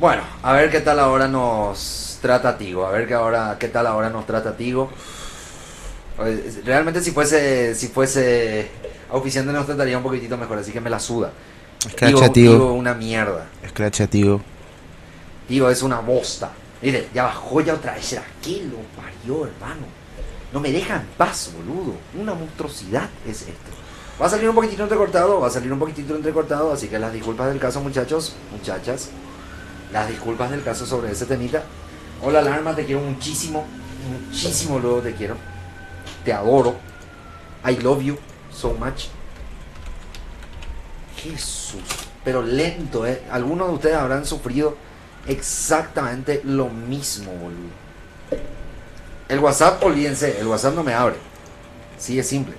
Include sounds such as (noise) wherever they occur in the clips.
Bueno, a ver qué tal ahora nos trata Tigo. A ver qué ahora qué tal ahora nos trata Tigo. Oye, Realmente si fuese si fuese oficiante nos trataría un poquitito mejor, así que me la suda. Tigo, Escracha, Tigo tío. una mierda. Escracha, tío. Tigo es una bosta. Mire, ya bajó ya otra vez. ¿Qué lo parió, hermano? No me dejan paz, boludo. Una monstruosidad es esto. Va a salir un poquitito entrecortado, va a salir un poquitito entrecortado, así que las disculpas del caso, muchachos, muchachas. Las disculpas del caso sobre ese temita. Hola, alarma, te quiero muchísimo. Muchísimo luego te quiero. Te adoro. I love you so much. Jesús. Pero lento, ¿eh? Algunos de ustedes habrán sufrido exactamente lo mismo, boludo. El WhatsApp, olvídense, el WhatsApp no me abre. Sí, es simple.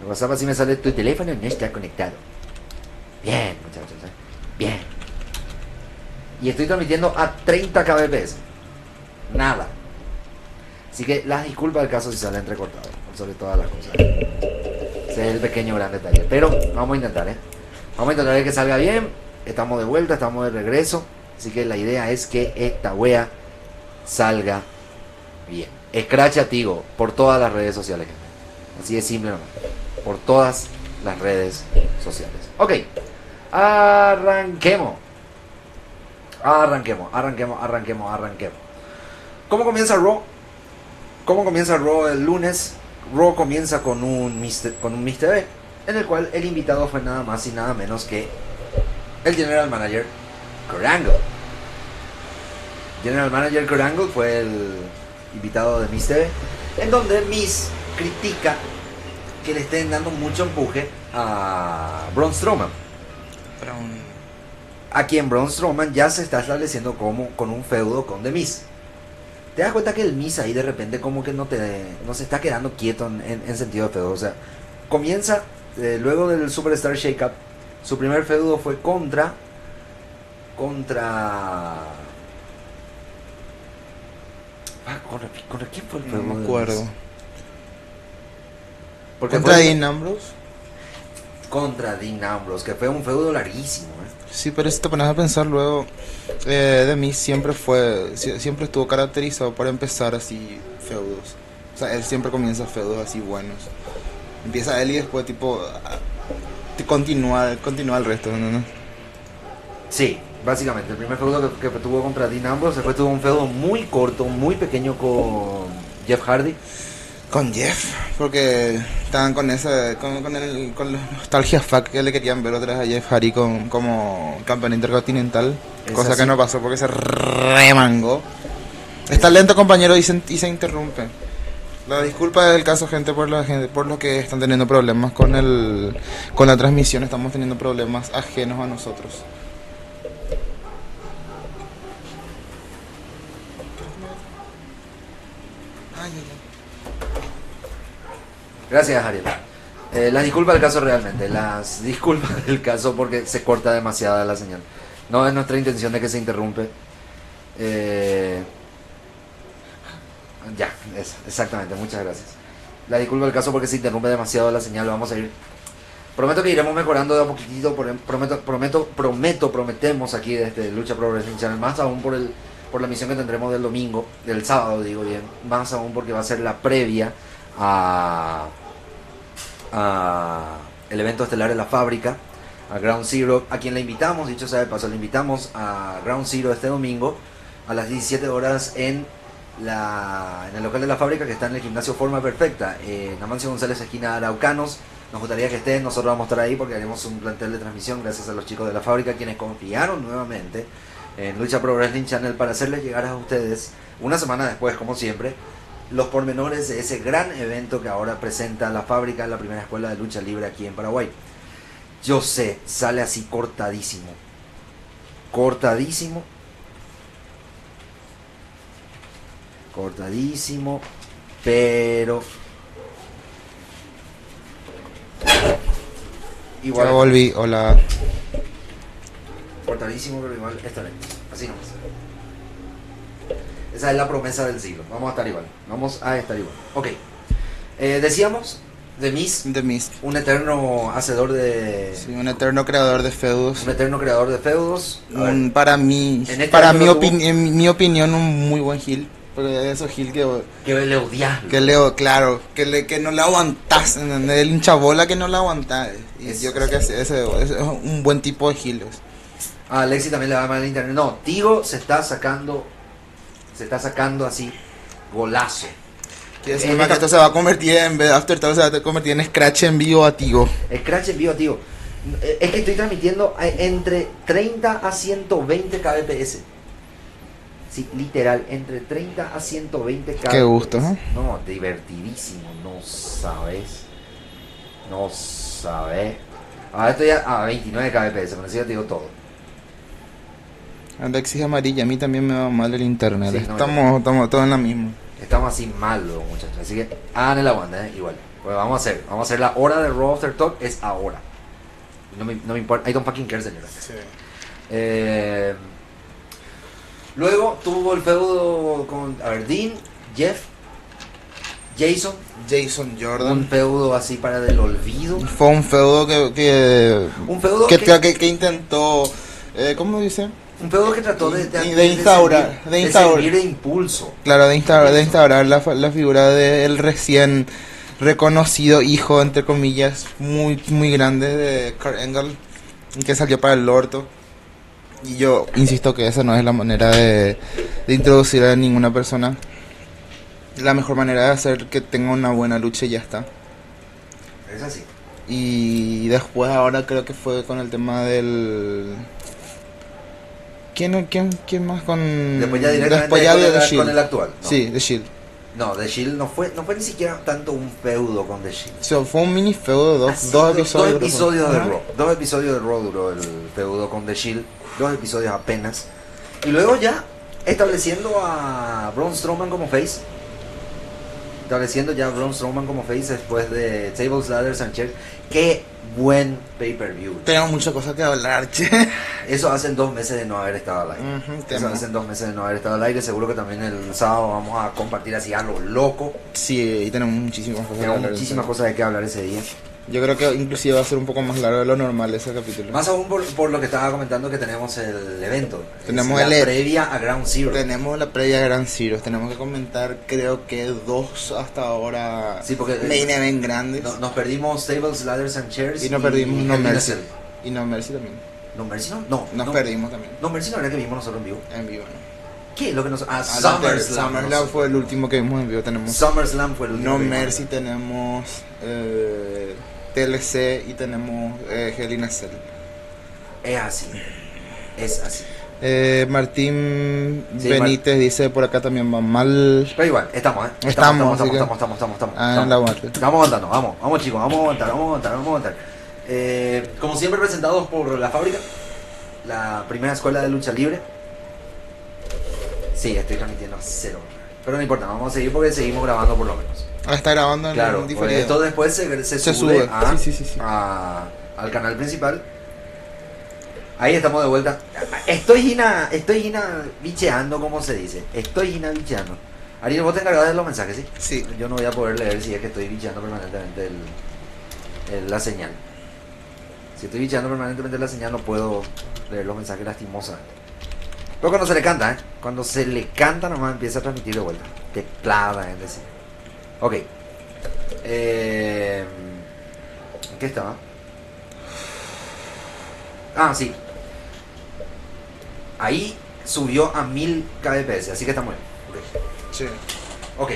El WhatsApp así me sale, tu teléfono no está conectado. Bien, muchachos, ¿eh? Bien. Y estoy transmitiendo a 30 kbps. Nada. Así que las disculpas del caso si sale entrecortado, sobre todas las cosas. Ese es el pequeño gran detalle. Pero vamos a intentar, ¿eh? Vamos a intentar que salga bien. Estamos de vuelta, estamos de regreso. Así que la idea es que esta wea salga bien. Scratch Tigo por todas las redes sociales. Así de simple nomás. Por todas las redes sociales. Ok. Arranquemos. Arranquemos, arranquemos, arranquemos, arranquemos. ¿Cómo comienza Raw? ¿Cómo comienza Raw el lunes? Raw comienza con un Mister, con un Mister B, en el cual el invitado fue nada más y nada menos que el General Manager Angle. General Manager Angle fue el invitado de Miss TV, en donde Miss critica que le estén dando mucho empuje a Braun Strowman. A quien Braun Strowman ya se está estableciendo como con un feudo con The Miz. Te das cuenta que el Miz ahí de repente como que no te no se está quedando quieto en, en- en sentido de feudo. O sea, comienza eh, luego del Superstar Shake-Up. Su primer feudo fue contra. Contra. Ah, ¿contra, contra quién fue el No me acuerdo. Porque ¿Contra fue Dean Ambrose? contra Dean Ambrose, que fue un feudo larguísimo. Sí, pero si te pones a pensar luego, eh, de mí siempre fue, sie- siempre estuvo caracterizado por empezar así feudos. O sea, él siempre comienza feudos así buenos. Empieza él y después tipo continúa, continúa el resto, ¿no? Sí, básicamente. El primer feudo que, tuvo contra Dean Ambrose después tuvo un feudo muy corto, muy pequeño con Jeff Hardy. Con Jeff, porque estaban con ese, con, con el, con la nostalgia fuck que le querían ver otra vez a Jeff Hardy con, como campeón intercontinental, Es cosa así. que no pasó porque se remangó. Está lento compañero y se, y se interrumpe. La disculpa del caso gente por la gente por lo que están teniendo problemas con el con la transmisión, estamos teniendo problemas ajenos a nosotros. Gracias, Ariel. Eh, las disculpas del caso realmente, las disculpas (laughs) del caso porque se corta demasiada la señal. No es nuestra intención de que se interrumpe. Eh, ya, exactamente, muchas gracias. La disculpa del caso porque se interrumpe demasiado la señal, vamos a ir. Prometo que iremos mejorando de a poquitito, por- prometo, prometo, prometo, prometemos aquí desde Lucha Pro Wrestling Channel, más aún por el por la misión que tendremos del domingo, del sábado digo bien, más aún porque va a ser la previa a, a el evento estelar en la fábrica, a Ground Zero, a quien le invitamos, dicho sea de paso, le invitamos a Ground Zero este domingo a las 17 horas en la en el local de la fábrica que está en el gimnasio Forma Perfecta, en Amancio González, esquina Araucanos. Nos gustaría que estén, nosotros vamos a estar ahí porque haremos un plantel de transmisión gracias a los chicos de la fábrica quienes confiaron nuevamente en Lucha Pro Wrestling Channel para hacerles llegar a ustedes una semana después, como siempre, los pormenores de ese gran evento que ahora presenta la fábrica, la primera escuela de lucha libre aquí en Paraguay. Yo sé, sale así cortadísimo. Cortadísimo. Cortadísimo. Pero... Ya volví, hola. Cortadísimo, pero igual está bien. Así nomás. Esa es la promesa del siglo. Vamos a estar igual. Vamos a estar igual. Ok. Eh, decíamos The Miz, The Mist. un eterno hacedor de. Sí, un eterno creador de feudos. Un eterno creador de feudos. Un- para mí, En este para mi, tuvo- opini- en mi opinión, un muy buen heel. Porque esos heel que, que le odias. que leo, claro, que, le, que no le aguantás, el hinchabola que no le aguantás. Y Es- yo creo que ese, es un buen tipo de heel. A Alexi también le va mal el internet. No, Tigo se está sacando. Se está sacando así. Golazo. Esta- que se va a convertir en After se va a convertir en Scratch en vivo a Tigo. Scratch en vivo, tío. Eh, Es que estoy transmitiendo eh, entre 30 a 120 kbps. Sí, literal, entre 30 a 120 kbps. Qué gusto, ¿no? No, divertidísimo, no sabes. No sabes. Ahora estoy a, a 29 kbps, con eso ya te digo todo. Alexis amarilla, a mí también me va mal el internet. Sí, no, estamos, estamos todos en la misma. Estamos así malos, muchachos. Así que hagan el aguante, ¿eh? igual. Pues vamos a hacer. Vamos a hacer la hora de Raw After Talk, es ahora. No me, no me importa. I don't fucking care, señora. Eh, luego tuvo el feudo con a ver, Dean, Jeff, Jason. Jason Un Jordan. feudo así para del olvido. Fue un feudo que, que, Un feudo que, que, que, que intentó, eh, ¿cómo dice? Un feudo que trató de, de- de instaurar, de de instaurar. servir de impulso. Claro, de instaurar, de instaurar la, la figura del recién reconocido hijo, entre comillas, muy, muy grande de Kurt Angle, que salió para el orto. Y yo insisto que esa no es la manera de, de introducir a ninguna persona. La mejor manera de hacer que tenga una buena lucha y ya está. Es así. Y después ahora creo que fue con el tema del... ¿Quién, quién, quién más con...? Después ya directamente después ya con, de el, The con el actual. No. Sí, The Shield. No, The Shield no fue, no fue ni siquiera tanto un feudo con The Shield. O sea, fue un mini feudo de dos, Así, dos do- episodios. Dos episodios de Ajá. Raw. Dos episodios de Raw duró el feudo con The Shield. Dos episodios apenas. Y luego ya estableciendo a Braun Strowman como face. Estableciendo ya a Braun Strowman como face después de Tables, Ladders and Chairs. Qué buen pay-per-view. Tenemos muchas cosas que hablar, che. (laughs) Eso hacen dos meses de no haber estado al aire. Eso hacen dos meses de no haber estado al aire. Seguro que también el sábado vamos a compartir así a lo loco. Sí, y tenemos muchísimas cosas que Tenemos hablar. muchísimas cosas de qué hablar ese día. Yo creo que inclusive va a ser un poco más largo de lo normal ese capítulo. Más aún por, por lo que estaba comentando que tenemos el evento. Tenemos el la e- previa a Ground Zero. Tenemos la previa de Gran Zero. Tenemos que comentar, creo que dos hasta ahora. Sí, porque eh, main event grandes. no- nos perdimos Tables, Ladders and Chairs. y no perdimos No a Mercy. Y No Mercy también. ¿No Mercy no? No. Nos no, perdimos también. No Mercy no era que vimos nosotros en vivo. En vivo, ¿no? ¿Qué lo que nos. Ah, SummerSlam. SummerSlam fue el último que vimos en vivo. Tenemos SummerSlam fue el último. No. Mercy, tenemos eh, TLC y tenemos eh, Hell in a Cell. Es así. Es así. Eh, Martín Sí, Benítez dice por acá también va mal. Pero igual, estamos, ¿eh? Estamos, estamos, estamos, que- estamos, estamos, estamos, estamos, Ah, estamos. Vamos aguantando, vamos, vamos chicos, vamos a aguantar, vamos a aguantar, vamos a aguantar. Eh, como siempre presentados por La Fábrica, la primera escuela de lucha libre. Sí, estoy transmitiendo a cero. Pero no importa, vamos a seguir porque seguimos grabando por lo menos. Ah, está grabando en Claro, pues diferido. esto después se, se Se sube, sube. a- Sí, sí, sí, sí. a- al canal principal. Ahí estamos de vuelta. Estoy Gina, estoy Gina bicheando, como se dice. Estoy Gina bicheando. Ariel, vos te encargás de los mensajes, ¿sí? Sí. Yo no voy a poder leer si es que estoy bicheando permanentemente el, el- la señal. Si estoy bicheando permanentemente la señal, no puedo leer los mensajes lastimosamente. Pero cuando se le canta, ¿eh? Cuando se le canta, nomás empieza a transmitir de vuelta. Teclada, es decir. Ok. Eh, ¿en ¿Qué estaba? Ah, sí. Ahí subió a 1000 kbps, así que está muy bien. Ok. Sí. Ok.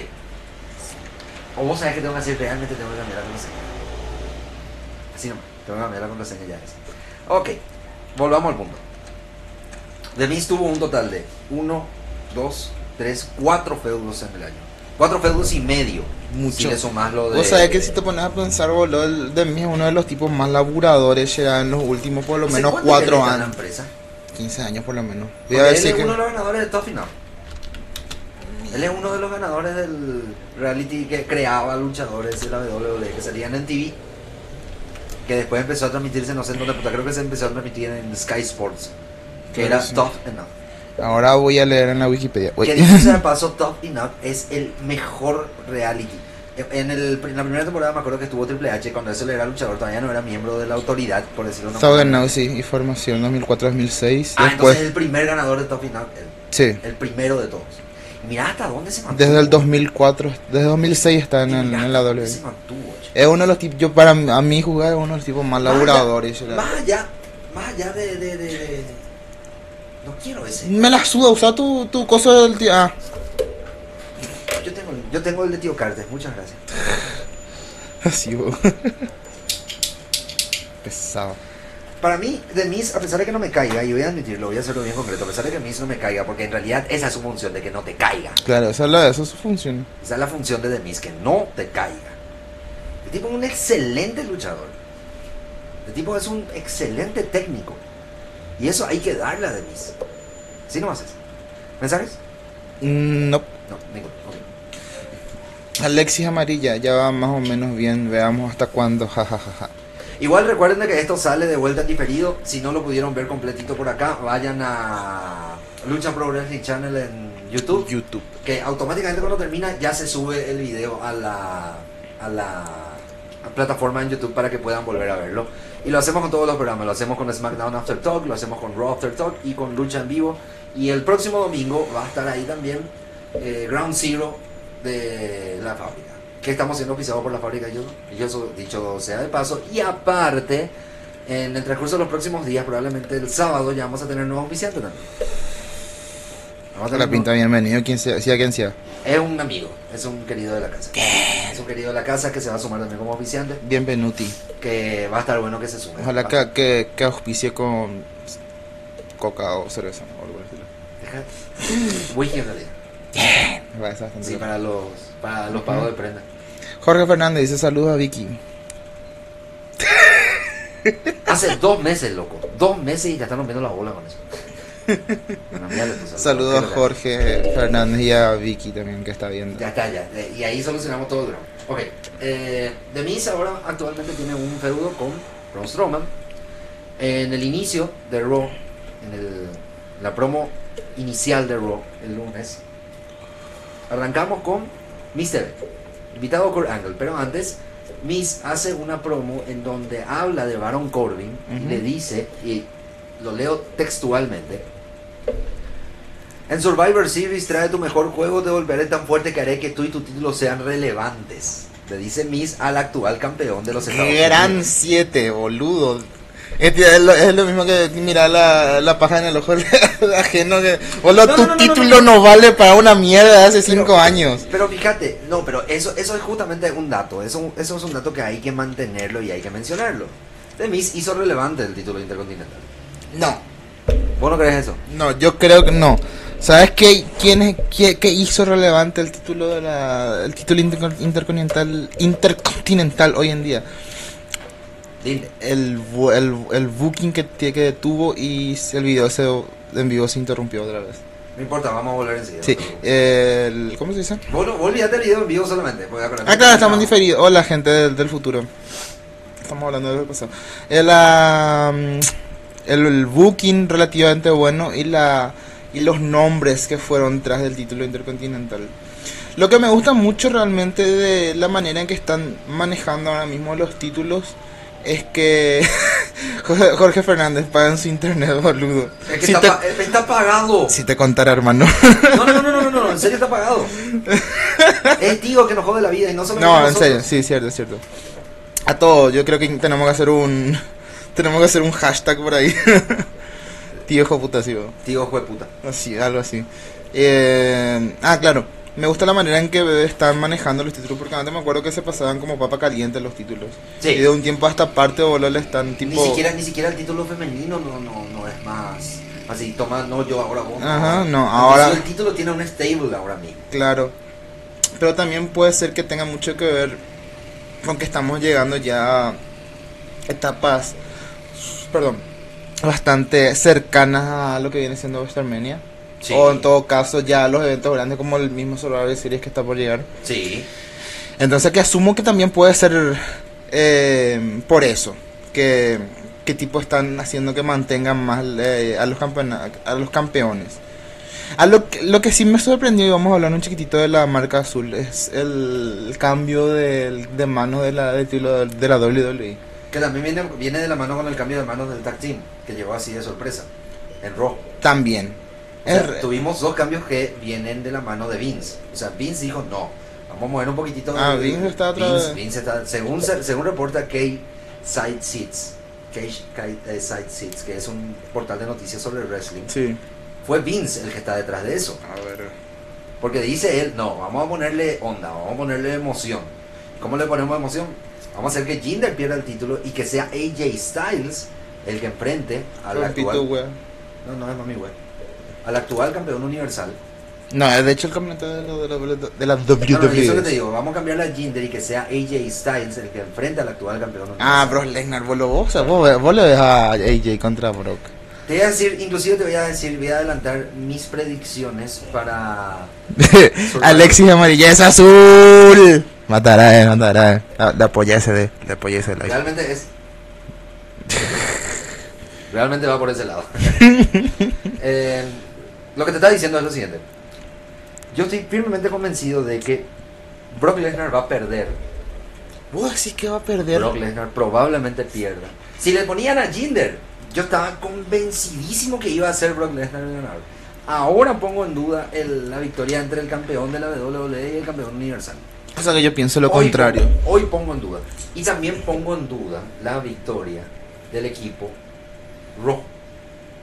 O vos sabés que tengo que hacer, realmente tengo que cambiar la contraseña. Así nomás, tengo que cambiar la contraseña ya es. Ok, volvamos al punto. De mí tuvo un total de 1, 2, 3, 4 feudos en el año. 4 feudos y medio. Mucho. Si le sumás lo de. Vos sabés que si te pones a pensar, boludo, el de mí es uno de los tipos más laburadores ya en los últimos por lo ¿Hace menos cuánto 4 que está en la años. empresa? 15 años por lo menos. Voy él es que... uno de los ganadores de Tough Enough. Él es uno de los ganadores del reality que creaba luchadores de la WWE que salían en TV. Que después empezó a transmitirse, no sé en dónde, puta, creo que se empezó a transmitir en Sky Sports. Que era. Tough Enough. Ahora voy a leer en la Wikipedia. Que dicho sea (laughs) de paso, Tough Enough es el mejor reality. En, el, en la primera temporada me acuerdo que estuvo Triple H, cuando eso era luchador, todavía no era miembro de la autoridad, por decirlo de una Southern. Now, sí, y formación 2004-2006. Ah, Después, entonces el primer ganador de Top Final, el, sí, el primero de todos. Y mira hasta dónde se mantuvo. desde el 2004, desde 2006 está en, Y el- mirá en la W. se mantuvo. Es uno de los tipos, yo para a mí jugar es uno de los tipos más laburadores. la- Más allá, más allá de, de, de, de- No quiero ese. Me la suda, usa tu, tu cosa del tío. Ah, Yo tengo, yo tengo el de Tío Cartes, muchas gracias. (laughs) así, bo. (laughs) Pesado. Para mí, de Miss, a pesar de que no me caiga, y voy a admitirlo, voy a hacerlo bien concreto, a pesar de que Miss no me caiga, porque en realidad esa es su función, de que no te caiga. Claro, esa es, la, esa es su función. Esa es la función de The Miz, que no te caiga. El tipo es un excelente luchador. El tipo es un excelente técnico. Y eso hay que darle a The Miz. ¿Sí no haces? ¿Mensajes? Mm, No. No, ninguno. ok. Alexis Amarilla, ya va más o menos bien. Veamos hasta cuándo. jajajaja. Igual recuerden de que esto sale de vuelta en diferido. Si no lo pudieron ver completito por acá, vayan a Lucha Pro Wrestling Channel en YouTube. YouTube. que automáticamente cuando termina ya se sube el video a la, a la plataforma en YouTube para que puedan volver a verlo. Y lo hacemos con todos los programas, lo hacemos con SmackDown After Talk, lo hacemos con Raw After Talk y con Lucha en Vivo. Y el próximo domingo va a estar ahí también eh, Ground Zero de la fábrica, que estamos siendo pisados por la fábrica yo, y eso dicho sea de paso. Y aparte, en el transcurso de los próximos días, probablemente el sábado, ya vamos a tener nuevos oficiantes también. Tener La pinta bienvenido, quien sea, sea quien sea. es un amigo, es un querido de la casa. Es un querido de la casa que se va a sumar también como oficiante. Bienvenuti. Que va a estar bueno que se sume. Ojalá que, que, que auspicie con coca o cerveza o algo así. Whisky en realidad. Me parece bastante Sí, loco. para los, para los pagos de prenda. Jorge Fernández dice saludos a Vicky. Hace dos meses, loco. Dos meses y ya están rompiendo la bola con eso. Bueno, saludo. Saludos a Jorge Fernández y a Vicky también que está viendo. Ya está, ya. Y ahí solucionamos todo el drama. Ok. Eh, The Miz ahora actualmente tiene un feudo con Braun Strowman. En el inicio de Raw, en el, la promo inicial de Raw, el lunes, arrancamos con Miz TV, invitado Kurt Angle. Pero antes, Miz hace una promo en donde habla de Baron Corbin y le dice, y lo leo textualmente, en Survivor Series trae tu mejor juego, te volveré tan fuerte que haré que tú y tu título sean relevantes. Le dice Miz al actual campeón de los Estados ¡Qué gran Unidos. 7, boludo! Es, es lo, es lo mismo que mirar la, la paja en el ojo (laughs) ajeno. Que, boludo, No, tu no, no, no, título no, vale para una mierda de hace 5 Pero- años. Pero fíjate, no, pero eso, eso es justamente un dato. Eso, eso es un dato que hay que mantenerlo y hay que mencionarlo. The Miz hizo relevante el título intercontinental. No, ¿Vos no crees eso? no, yo creo que no. ¿Sabes qué, quién es, qué, qué hizo relevante el título de la, el título inter- intercontinental, intercontinental hoy en día? Dile. El, bu- el, el booking que, que tuvo y el video se, en vivo se interrumpió otra vez. No importa, vamos a volver enseguida. Sí, el, ¿cómo se dice? Vos, vos el video en vivo solamente. acordate Ah, claro, estamos diferidos. Hola, gente del, del futuro. Estamos hablando del pasado. El, el, el booking relativamente bueno y la y los nombres que fueron tras del título intercontinental. Lo que me gusta mucho realmente de la manera en que están manejando ahora mismo los títulos es que (laughs) Jorge, Fernández paga en su internet, boludo. Es que Si está, te, pa- está pagado. si te contara, hermano. (laughs) No, no, no, no, no, no, en serio está pagado. (laughs) Es tío que nos jode la vida y no solamente No, en nosotros. serio, sí, cierto, es cierto. A todos, yo creo que tenemos que hacer un. Tenemos que hacer un hashtag por ahí. Tío hijo puta, sí, bo. Tío, hijo de puta. así, algo así. Eh, ah, claro. Me gusta la manera en que están manejando los títulos, porque antes me acuerdo que se pasaban como papa caliente los títulos. Sí. Y de un tiempo a esta parte, boludo, le están tipo. Ni siquiera, ni siquiera el título femenino no, no, no es más así, toma, no yo ahora vos. Ajá, no, ahora- El título tiene un stable ahora mismo. Claro. Pero también puede ser que tenga mucho que ver con que estamos llegando ya a etapas, perdón, bastante cercanas a lo que viene siendo WrestleMania. Sí. O en todo caso ya los eventos grandes como el mismo Survivor Series que está por llegar. Sí. Entonces que asumo que también puede ser eh, por eso. Que, que tipo están haciendo que mantengan más eh, a, los a los campeones. A lo, que, lo que sí me sorprendió, y vamos a hablar un chiquitito de la marca azul, es el cambio de, de mano de la, del título de la WWE. Que también viene, viene de la mano con el cambio de manos del tag team, que llegó así de sorpresa, en Raw. También. O sea, tuvimos dos cambios que vienen de la mano de Vince. O sea, Vince dijo, no, vamos a mover un poquito. Ah, el- Vince está otra Vince, vez. Vince está, según, se- según reporta Cage Side Seats, Cage, eh, Side Seats, que es un portal de noticias sobre wrestling, Sí. fue Vince el que está detrás de eso. A ver. Porque dice él, no, vamos a ponerle onda, vamos a ponerle emoción. ¿Cómo le ponemos emoción? Vamos a hacer que Jinder pierda el título y que sea AJ Styles el que enfrente al actual... No, no es mami, güey. Al actual campeón universal. No, de hecho el campeonato de la, de la, de la No, eso que te WWE. digo, vamos a cambiarle a Jinder y que sea AJ Styles el que enfrente al actual campeón universal. Ah, Brock Lesnar, vos, lo- vos, vos, vos le ves a AJ contra Brock. Te voy a decir, inclusive te voy a decir, voy a adelantar mis predicciones para... (laughs) Alexis Amarilla es azul. Matará, eh, matará. eh. La, la apoya ese de, la apoya ese de Realmente es. (laughs) Realmente va por ese lado. (laughs) Eh, lo que te está diciendo es lo siguiente. Yo estoy firmemente convencido de que Brock Lesnar va a perder. Vos decís que va a perder. Brock Lesnar probablemente pierda. Si le ponían a Jinder, yo estaba convencidísimo que iba a ser Brock Lesnar ganador. Ahora pongo en duda el- la victoria entre el campeón de la WWE y el campeón universal. O sea que yo pienso lo Hoy contrario. pongo- hoy pongo en duda. Y también pongo en duda la victoria del equipo Raw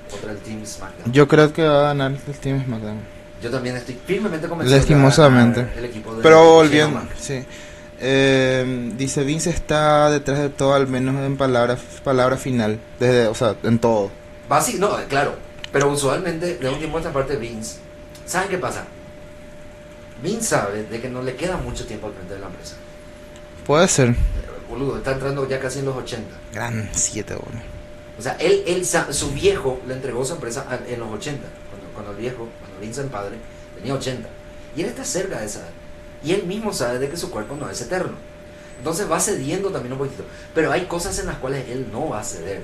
contra el Team SmackDown. Yo creo que va a ganar el Team SmackDown. Yo también estoy firmemente convencido Lastimosamente. el equipo de Pero volviendo, sí. Eh, dice Vince está detrás de todo, al menos en palabra, palabra final. Desde, o sea, en todo. Basi- no, claro. Pero usualmente, de un tiempo a esta parte, Vince. ¿Saben qué pasa? Vince sabe de que no le queda mucho tiempo al frente de la empresa. Puede ser. Eh, Boludo, está entrando ya casi en los 80. Gran 7, boludo. O sea, él, él su viejo le entregó su empresa en los 80, cuando, cuando el viejo, cuando Vince el padre, tenía 80. Y él está cerca de esa edad. Y él mismo sabe de que su cuerpo no es eterno. Entonces va cediendo también un poquito. Pero hay cosas en las cuales él no va a ceder.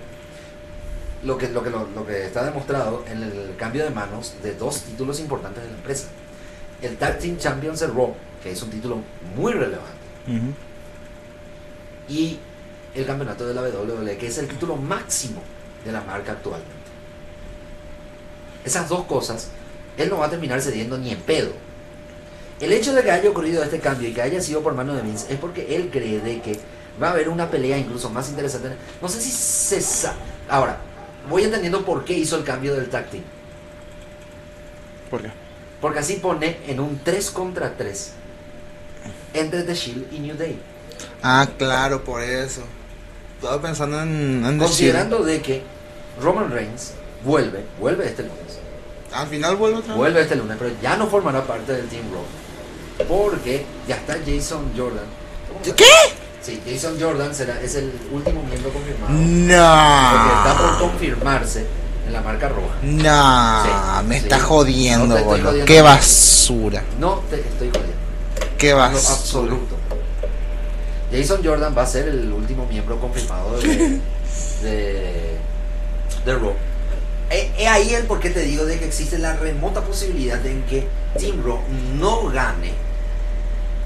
Lo que, lo que, lo, lo que está demostrado en el cambio de manos de dos títulos importantes de la empresa. El Tag Team Champions de Raw, que es un título muy relevante y el campeonato de la WWE, que es el título máximo de la marca actualmente. Esas dos cosas, él no va a terminar cediendo ni en pedo. El hecho de que haya ocurrido este cambio y que haya sido por mano de Vince es porque él cree de que va a haber una pelea incluso más interesante. No sé si se sa- Ahora, voy entendiendo por qué hizo el cambio del tag team. ¿Por qué? Porque así pone en un 3 contra 3 entre The Shield y New Day. Ah, claro, por eso. Estaba pensando en, en. Considerando de que Roman Reigns vuelve, vuelve este lunes. Al final vuelve otra vez. Vuelve este lunes, pero ya no formará parte del Team Raw. Porque ya está Jason Jordan. ¿Qué? Sí, Jason Jordan será, es el último miembro confirmado. Porque está por No. confirmarse en la marca roja. No, Sí, me sí. está jodiendo, No boludo. jodiendo. Qué basura. No te estoy jodiendo. Qué basura. absoluto. Jason Jordan va a ser el último miembro confirmado de, (laughs) de, de Raw. Es ahí el por qué te digo de que existe la remota posibilidad de que Team Raw no gane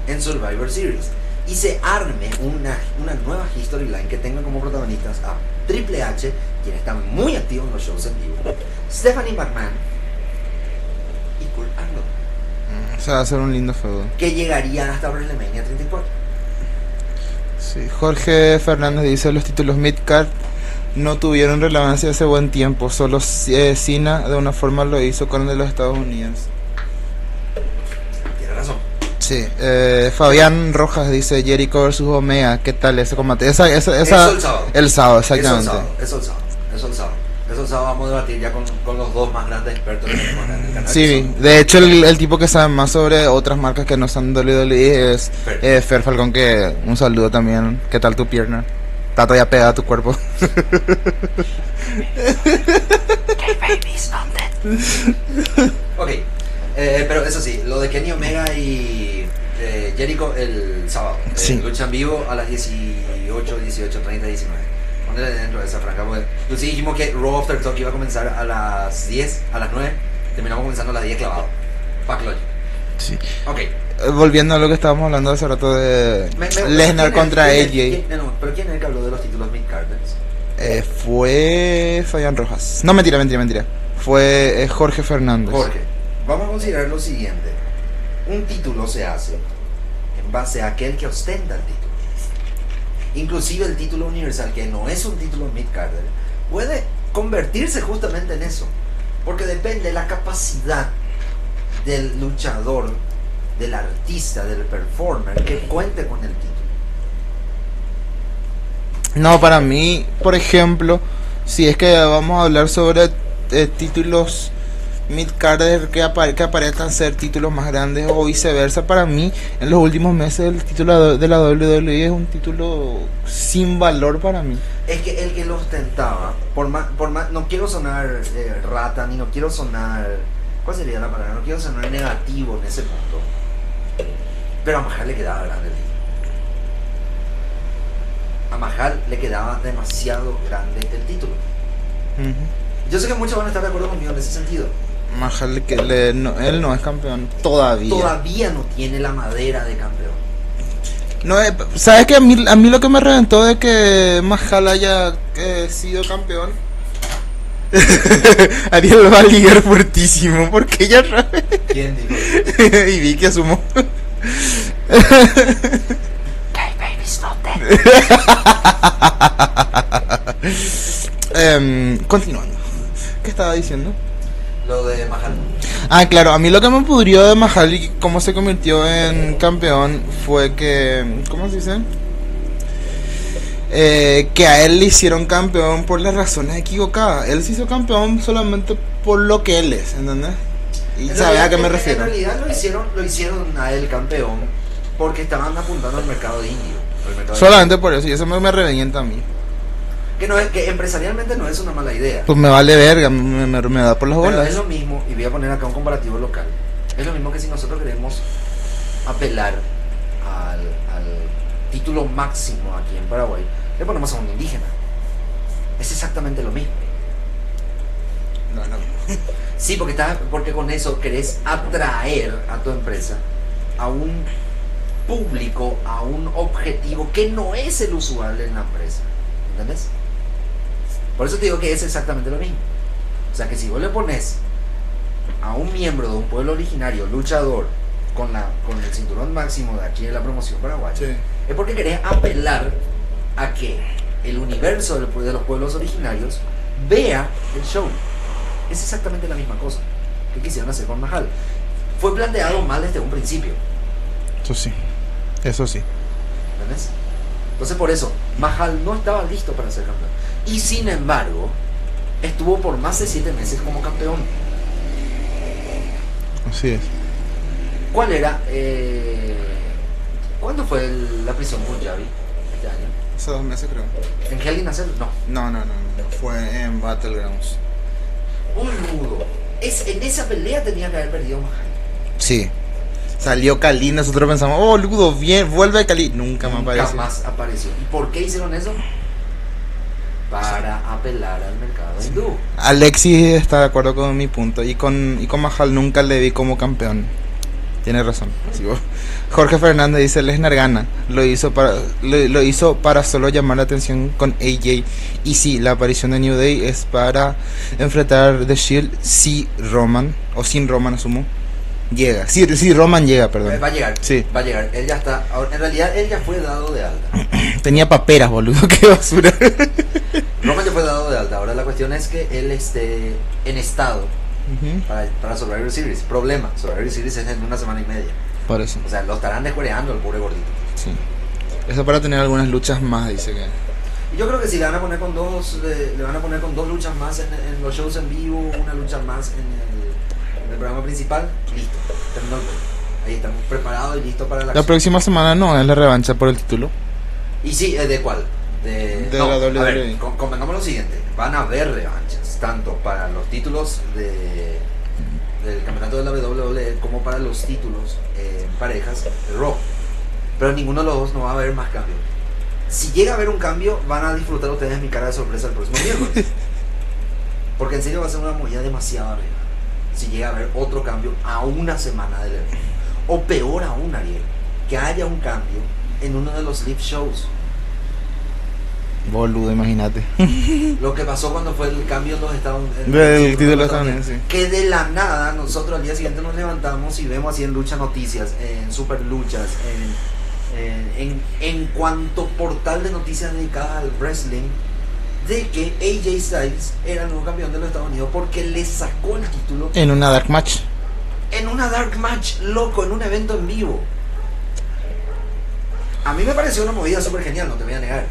en Survivor Series y se arme una, una nueva history line que tenga como protagonistas a Triple H, quien está muy activo en los shows en vivo, Stephanie McMahon y Kurt Angle, O sea, va a ser un lindo feudo. que llegarían hasta WrestleMania 34. Sí, Jorge Fernández dice los títulos Midcard no tuvieron relevancia hace buen tiempo, solo eh, Cena de una forma lo hizo con el de los Estados Unidos. Sí, eh, Fabián Rojas dice Jericho versus Omega, ¿qué tal ese combate? Esa, esa, esa- Eso el sábado. el sábado, Eso el exactamente. sábado. Eso el sábado. Eso el sábado. Eso el sábado vamos a debatir ya con, con los dos más grandes expertos que tenemos en el canal. Sí, de hecho el, el tipo que sabe más sobre otras marcas que no son WWE es Fer. eh, Fer Falcón, que un saludo también. ¿Qué tal tu pierna? Está todavía pegada a tu cuerpo. (laughs) (laughs) Ok, eh, pero eso sí, lo de Kenny Omega y eh, Jericho el sábado. Eh, Sí. Lucha en vivo a las 18, 18, 30, 19. Póngale dentro de esa franja. Porque, pues sí dijimos que Raw After Talk iba a comenzar a las 10, a las 9. Terminamos comenzando la 10 clavado. Pac Logic. Sí. Ok. Eh, Volviendo a lo que estábamos hablando hace rato de Lesnar ¿quién es- contra es- AJ. quién- no, pero ¿quién es el que habló de los títulos mid-carders? Eh, fue Fabián Rojas. No, mentira, mentira, mentira. Fue eh, Jorge Fernández. Jorge, vamos a considerar lo siguiente. Un título se hace en base a aquel que ostenta el título. Inclusive el título universal, que no es un título mid-carder, puede convertirse justamente en eso. Porque depende de la capacidad del luchador, del artista, del performer que cuente con el título. No, para mí, por ejemplo, si es que vamos a hablar sobre eh, títulos mid-carder que, apare- que aparezcan ser títulos más grandes o viceversa, para mí, en los últimos meses el título de la WWE es un título sin valor para mí. Es que el que lo ostentaba, por más, por más, no quiero sonar eh, rata, ni no quiero sonar, ¿cuál sería la palabra? No quiero sonar negativo en ese punto. Pero a Mahal le quedaba grande el título. A Mahal le quedaba demasiado grande el título. Yo sé que muchos van a estar de acuerdo conmigo en ese sentido. Mahal, que le- no, él no es campeón todavía. Todavía no tiene la madera de campeón. No, eh, ¿Sabes que a mí, a mí lo que me reventó de que Mahal haya eh, sido campeón? (laughs) Ariel va a ligar fuertísimo porque ella sabe. ¿Quién dijo? (laughs) y vi que asumo. (laughs) Em, continuando. ¿Qué estaba diciendo? Lo de Mahal. Ah, claro, a mí lo que me pudrió de Mahal y cómo se convirtió en campeón fue que. ¿Cómo se dice? Eh, que a él le hicieron campeón por las razones equivocadas. Él se hizo campeón solamente por lo que él es, ¿entendés? Y En sabe a qué me refiero. En realidad lo hicieron, lo hicieron a él campeón porque estaban apuntando al mercado indio. mercado Solamente por eso, y eso me, me revienta a mí. Que, no es, que empresarialmente no es una mala idea. Pues me vale verga, me, me- me da por las Pero es bolas. lo mismo, y voy a poner acá un comparativo local. Es lo mismo que si nosotros queremos apelar al, al título máximo aquí en Paraguay, le ponemos a un indígena. Es exactamente lo mismo. No, no. (laughs) Sí, porque, está, porque con eso querés atraer a tu empresa a un público, a un objetivo que no es el usual en la empresa. ¿Entendés? Por eso te digo que es exactamente lo mismo. O sea que si vos le pones a un miembro de un pueblo originario, luchador, con, la, con el cinturón máximo de aquí de la promoción paraguaya, Sí. es porque querés apelar a que el universo de los pueblos originarios vea el show. Es exactamente la misma cosa que quisieron hacer con Mahal. Fue planteado mal desde un principio, Eso sí. Eso sí. ¿entendés? Entonces por eso, Mahal no estaba listo para ser campeón. Y sin embargo, estuvo por más de siete meses como campeón. Así es. ¿Cuál era? Eh, ¿Cuándo fue el- la prisión Punjabi este año? Hace dos meses creo. ¿En Hell in a Cell? No. No, no, no, no. Fue en Battlegrounds. Boludo. Es, en esa pelea tenía que haber perdido Mahal. Sí. Salió Cali, nosotros pensamos, oh, Ludo, bien, vuelve a Cali. Nunca Nunca apareció. más apareció. ¿Y por qué hicieron eso? Para apelar al mercado. Alexis está de acuerdo con mi punto. Y con, y con Mahal nunca le vi como campeón. Tiene razón. Jorge Fernández dice, Lesnar gana. Lo hizo para lo, lo hizo para solo llamar la atención con AJ. Y sí, la aparición de New Day es para enfrentar The Shield si Roman, o sin Roman asumo, llega. Si, si Roman llega, perdón. Va a llegar. Sí. Va a llegar. Él ya está. ahora, En realidad, él ya fue dado de alta. (clears throat) Tenía paperas, boludo, (laughs) qué basura. Roman ya fue dado de alta. Ahora la cuestión es que él esté en estado para, para Survivor Series. Problema. Survivor Series es en una semana y media. Por eso, O sea, lo estarán descuareando el pobre gordito. sí. Eso para tener algunas luchas más, dice que. Yo creo que si le van a poner con dos, eh, le van a poner con dos luchas más en, en los shows en vivo, una lucha más en el programa principal, listo. Terminó. Ahí estamos preparados y listos para la La acción. próxima semana no es la revancha por el título. Y sí, ¿de cuál? De, De no, la a WWE. ver, con- convengamos lo siguiente, van a haber revanchas, tanto para los títulos de, del campeonato de la WWE como para los títulos eh, en parejas de Raw. Pero ninguno de los dos no va a haber más cambio. Si llega a haber un cambio, van a disfrutar ustedes mi cara de sorpresa el próximo miércoles. (laughs) Porque en serio va a ser una movida demasiado arriba. Si llega a haber otro cambio a una semana del evento. O peor aún, Ariel, que haya un cambio en uno de los live shows. Boludo, imagínate. (laughs) Lo que pasó cuando fue el cambio en los Estados estadounidense. Que de la nada nosotros al día siguiente nos levantamos y vemos así en Lucha Noticias, en Super Luchas, en, en, en, en cuanto portal de noticias dedicadas al wrestling, de que AJ Styles era el nuevo campeón de los Estados Unidos porque le sacó el título En una dark match. en una dark match, loco, en un evento en vivo. A mí me pareció una movida súper genial, no te voy a negar.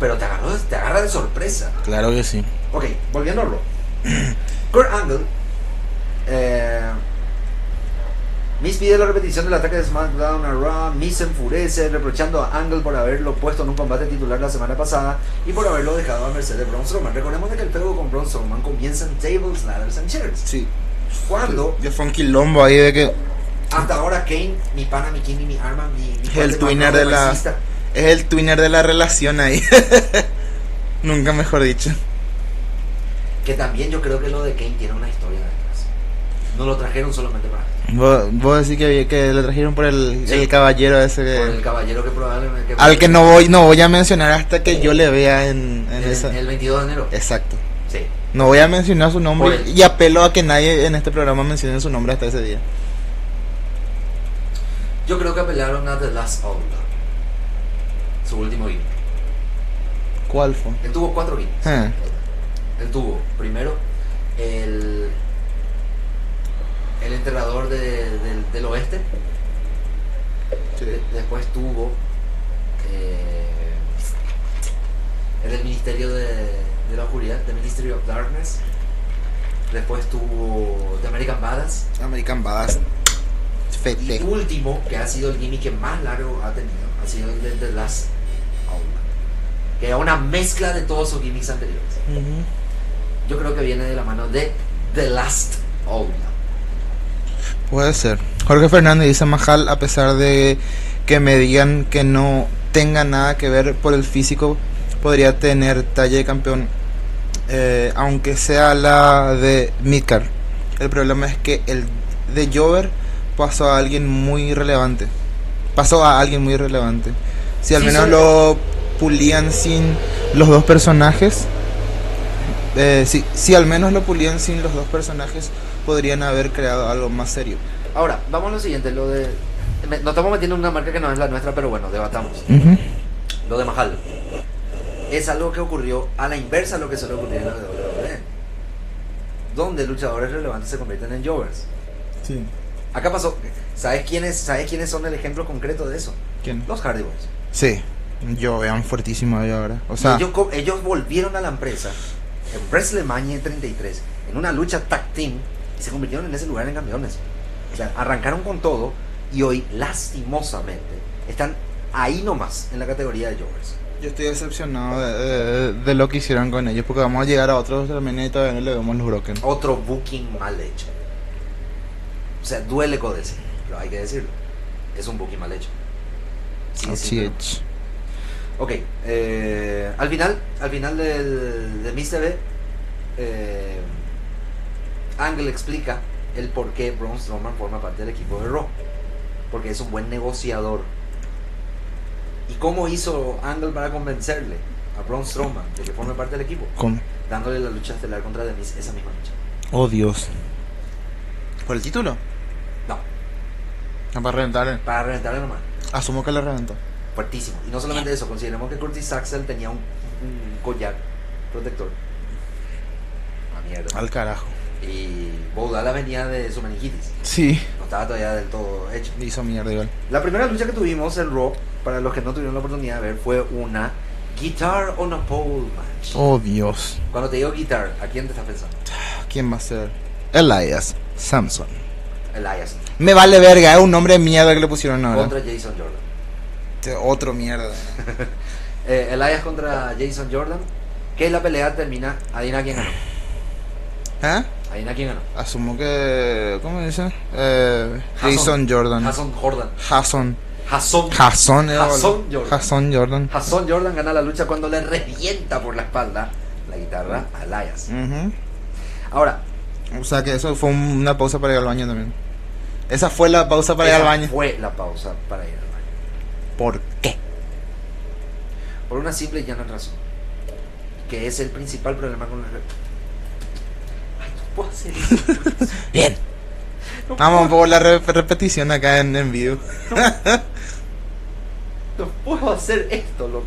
Pero te, agarró, te agarra de sorpresa. Claro que sí. Ok, volviendo a Raw. (clears throat) Kurt Angle. Eh, Miss pide la repetición del ataque de SmackDown a Raw. Miss se enfurece reprochando a Angle por haberlo puesto en un combate titular la semana pasada y por haberlo dejado a merced de Braun Strowman. Recordemos de que el feudo con Braun Strowman comienza en Tables, Ladders and Chairs. Sí. Cuando Ya fue un quilombo ahí de que hasta ahora Kane, mi pana, mi King, mi arma, mi, mi Es el twinner de la- progresista, es el twinner de la relación ahí. (laughs) Nunca mejor dicho. Que también yo creo que lo de Kane tiene una historia. No lo trajeron solamente para Vos, vos decís que, que le trajeron por el, Sí. el caballero ese que, por el caballero que probablemente... al que no voy no voy a mencionar hasta que yo le vea en, en el, esa. el 22 de enero. Exacto. Sí. No voy a mencionar su nombre el- y apelo a que nadie en este programa mencione su nombre hasta ese día. Yo creo que apelaron a The Last Outlaw. Su último gimmick. ¿Cuál fue? Él tuvo cuatro gimmicks. Ah. Él tuvo, primero, el, el enterrador de- oeste. De- después tuvo eh, el del Ministerio de, de la Oscuridad, The Ministry of Darkness. Después tuvo The American Badass. American Badass. Y último, que ha sido el gimmick que más largo ha tenido, ha sido el de The Last Outlaw. Que era una mezcla de todos sus gimmicks anteriores. Yo creo que viene de la mano de The Last Outlaw. Puede ser. Jorge Fernández dice Majal, a pesar de que me digan que no tenga nada que ver por el físico, podría tener talla de campeón, eh, aunque sea la de Midcar. El problema es que el de Jover pasó a alguien muy relevante. Pasó a alguien muy relevante. Si al Sí, menos lo pulían sin los dos personajes, eh, si, si al menos lo pulían sin los dos personajes, podrían haber creado algo más serio. Ahora, vamos a lo siguiente, lo de... Nos estamos metiendo en una marca que no es la nuestra, pero bueno, debatamos. Lo de Mahal. Es algo que ocurrió a la inversa a lo que suele ocurrir en la WWE. Donde luchadores relevantes se convierten en jovers. Sí. Acá pasó. ¿Sabes quiénes, ¿Sabes quiénes son el ejemplo concreto de eso? ¿Quién? Los Hardy Boys. Sí. Yo vean fuertísimo ahí ahora. O sea, ellos, ellos volvieron a la empresa en WrestleMania 33 en una lucha tag team y se convirtieron en ese lugar en campeones. O sea, arrancaron con todo y hoy, lastimosamente, están ahí nomás en la categoría de Jovers. yo estoy decepcionado de, de- de lo que hicieron con ellos porque vamos a llegar a otros también y todavía no le vemos los broken. Otro booking mal hecho. O sea, duele con decir, pero hay que decirlo. Es un booking mal hecho. Sí, Así sí. Ok, eh, al final, al final del, de Miss TV, eh, Angle explica el por qué Braun Strowman forma parte del equipo de Raw. Porque es un buen negociador. ¿Y cómo hizo Angle para convencerle a Braun Strowman de que forme parte del equipo? ¿Cómo? Dándole la lucha estelar contra The Miz esa misma lucha. Oh Dios. ¿Por el título? No, Ah, Para reventar. para reventarle nomás. Asumo que le reventó. Fuertísimo. Y no solamente eso, consideremos que Curtis Axel tenía un, un collar protector. A mierda. Al carajo. Y Boudala venía de su meningitis. Sí. No estaba todavía del todo hecho. Hizo mierda igual. La primera lucha que tuvimos en Raw, para los que no tuvieron la oportunidad de ver, fue una Guitar on a Pole match. Oh Dios. Cuando te digo guitar, ¿a quién te estás pensando? ¿Quién va a ser? Elias Samson. Elias. Me vale verga, es un nombre de mierda que le pusieron ahora. Contra Jason Jordan. Otro mierda. (laughs) Eh, Elias contra Jason Jordan. Que la pelea termina. Adivina quién ganó. ¿Eh? Adivina quién ganó. Asumo que. ¿Cómo dice? Eh. Jason Jordan. Hasson Jordan. Hasson. Hasson. Hasson. eh. Jordan. Hasson Jordan. Hasson Jordan gana la lucha cuando le revienta por la espalda la guitarra a Elias. Ujú. Ahora, O sea que eso fue un- una pausa para ir al baño también. Esa fue la pausa para ir al baño. Fue la pausa para ir al baño. ¿Por qué? Por una simple y llana razón. Que es el principal problema con la... Puedo hacer eso. (laughs) Bien. No Vamos puedo- por la re- repetición acá en, en vivo. No puedo (laughs) hacer esto, loco.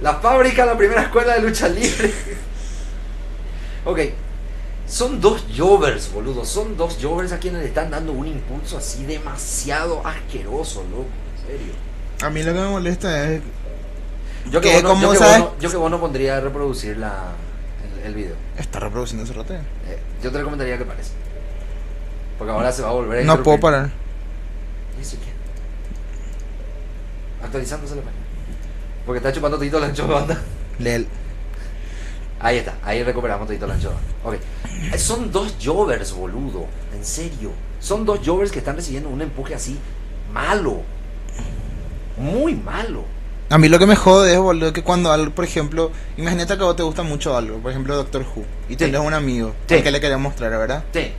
La fábrica, la primera escuela de lucha libre. (laughs) ok. Son dos jovers, boludo. Son dos jovers a quienes le están dando un impulso así demasiado asqueroso, loco. En serio. A mí lo que me molesta es. Yo que, ¿Qué? vos no, ¿Cómo yo que sabes? vos no- yo que vos no pondría a reproducir la, el, video. Está reproduciendo ese rato. Eh, yo te recomendaría que pares. Porque ahora se va a volver a No puedo parar. ¿Y eso qué? Actualizándose la página. Porque está chupando todito la anchoa banda. Lel. Ahí está, ahí recuperamos todito la anchoa. Ok. Eh, Son dos jovers, boludo. En serio. Son dos jovers que están recibiendo un empuje así malo. Muy malo. A mí lo que me jode es, boludo, que cuando algo, por ejemplo, imagínate que a vos te gusta mucho algo, por ejemplo Doctor Who, y tenés un amigo Sí. al que le querés mostrar, ¿verdad? Sí,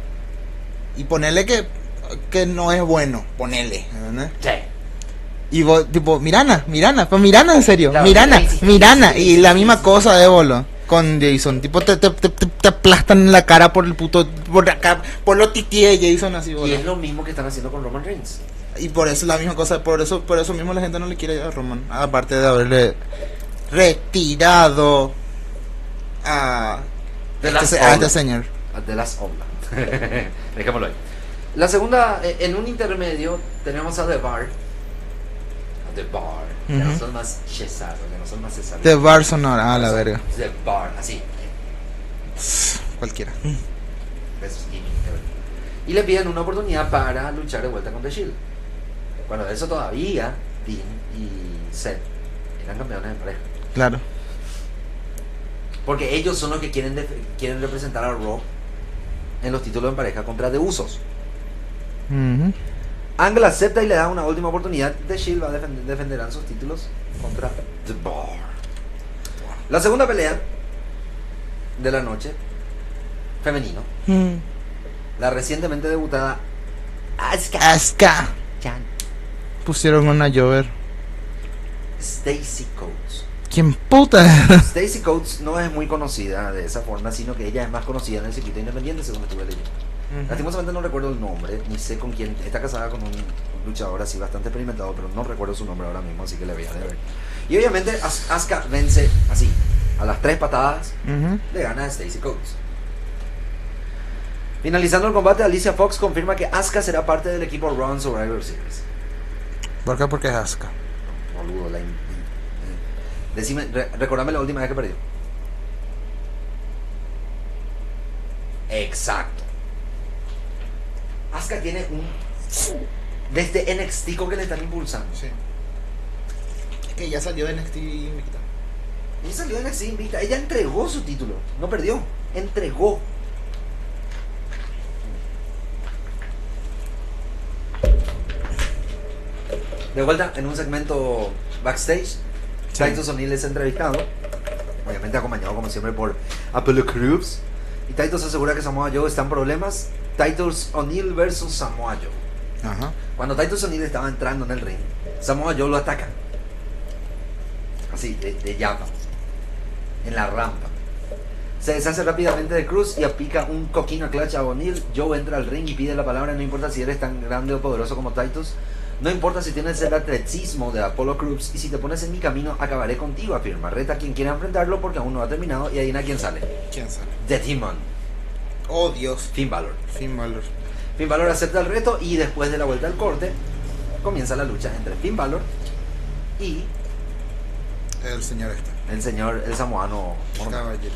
Y ponerle que, que no es bueno, ponele, ¿entendés? sí. Y vos, tipo, Mirana, Mirana, pues Mirana en serio, Claro, Mirana, sí, sí, sí, Mirana, sí, y sí, la sí, misma sí. cosa de bolo con Jason, tipo, te, te, te, te- aplastan en la cara por el puto, por acá, por lo tití de Jason así, Y boludo. es lo mismo que están haciendo con Roman Reigns. Y por eso es la misma cosa, por eso, por eso mismo la gente no le quiere a Roman. Aparte de haberle retirado a, The este, a este señor. Last Obla. (laughs) Dejémoslo ahí. La segunda, eh, en un intermedio, tenemos a The Bar. The Bar. Que no son más Cesaro, que no son más Cesaro. The Bar Sonora, ah, la verga. The Bar, así. Cualquiera. Besos, bueno. Y le piden una oportunidad para luchar de vuelta con The Shield. Bueno, de eso todavía, Dean y Seth eran campeones de pareja. Claro. Porque ellos son los que quieren, quieren representar a Raw en los títulos en pareja contra The Usos. Ujú. Angle acepta y le da una última oportunidad. The Shield va a defender, defenderán sus títulos contra The Bar. La segunda pelea de la noche, femenino, Mm. la recientemente debutada Asuka Asuka. Chan, Pusieron una llover. Stacy Coates. ¿Quién puta? Stacy Coates no es muy conocida de esa forma, sino que ella es más conocida en el circuito independiente, según estuve leyendo. Lastimosamente no recuerdo el nombre, ni sé con quién. Está casada con un luchador así bastante experimentado, pero no recuerdo su nombre ahora mismo, así que le voy a deber. Y obviamente As- Asuka vence así, a las tres patadas, Ujú. le gana a Stacy Coates. Finalizando el combate, Alicia Fox confirma que Asuka será parte del equipo Raw Survivor Series. ¿Por qué? Porque es Asuka. Boludo, la eh. Decime, re- recordame la última vez que perdió. Exacto. Asuka tiene un. Desde NXT con que le están impulsando. Sí. Es que ya salió de NXT invicta. Ella salió de NXT invicta. Ella entregó su título. No perdió. Entregó. De vuelta en un segmento backstage. Sí. Titus O'Neill es entrevistado. Obviamente acompañado como siempre por Apollo Crews. Y Titus asegura que Samoa Joe está en problemas. Titus O'Neill versus Samoa Joe. Ajá. Cuando Titus O'Neill estaba entrando en el ring, Samoa Joe lo ataca. Así, de, de llama. En la rampa. Se deshace rápidamente de Cruz y aplica un coquino clutch a O'Neill. Joe entra al ring y pide la palabra. No importa si eres tan grande o poderoso como Titus. No importa si tienes el atletismo de Apollo Crews. Y si te pones en mi camino, acabaré contigo, afirma. Reta a quien quiera enfrentarlo porque aún no ha terminado. Y adivina quién sale. ¿Quién sale? The Demon. Oh, Dios. Finn Balor. Finn Balor. Finn Balor acepta el reto y después de la vuelta al corte comienza la lucha entre Finn Balor y El señor este. el señor, el samoano. Caballero.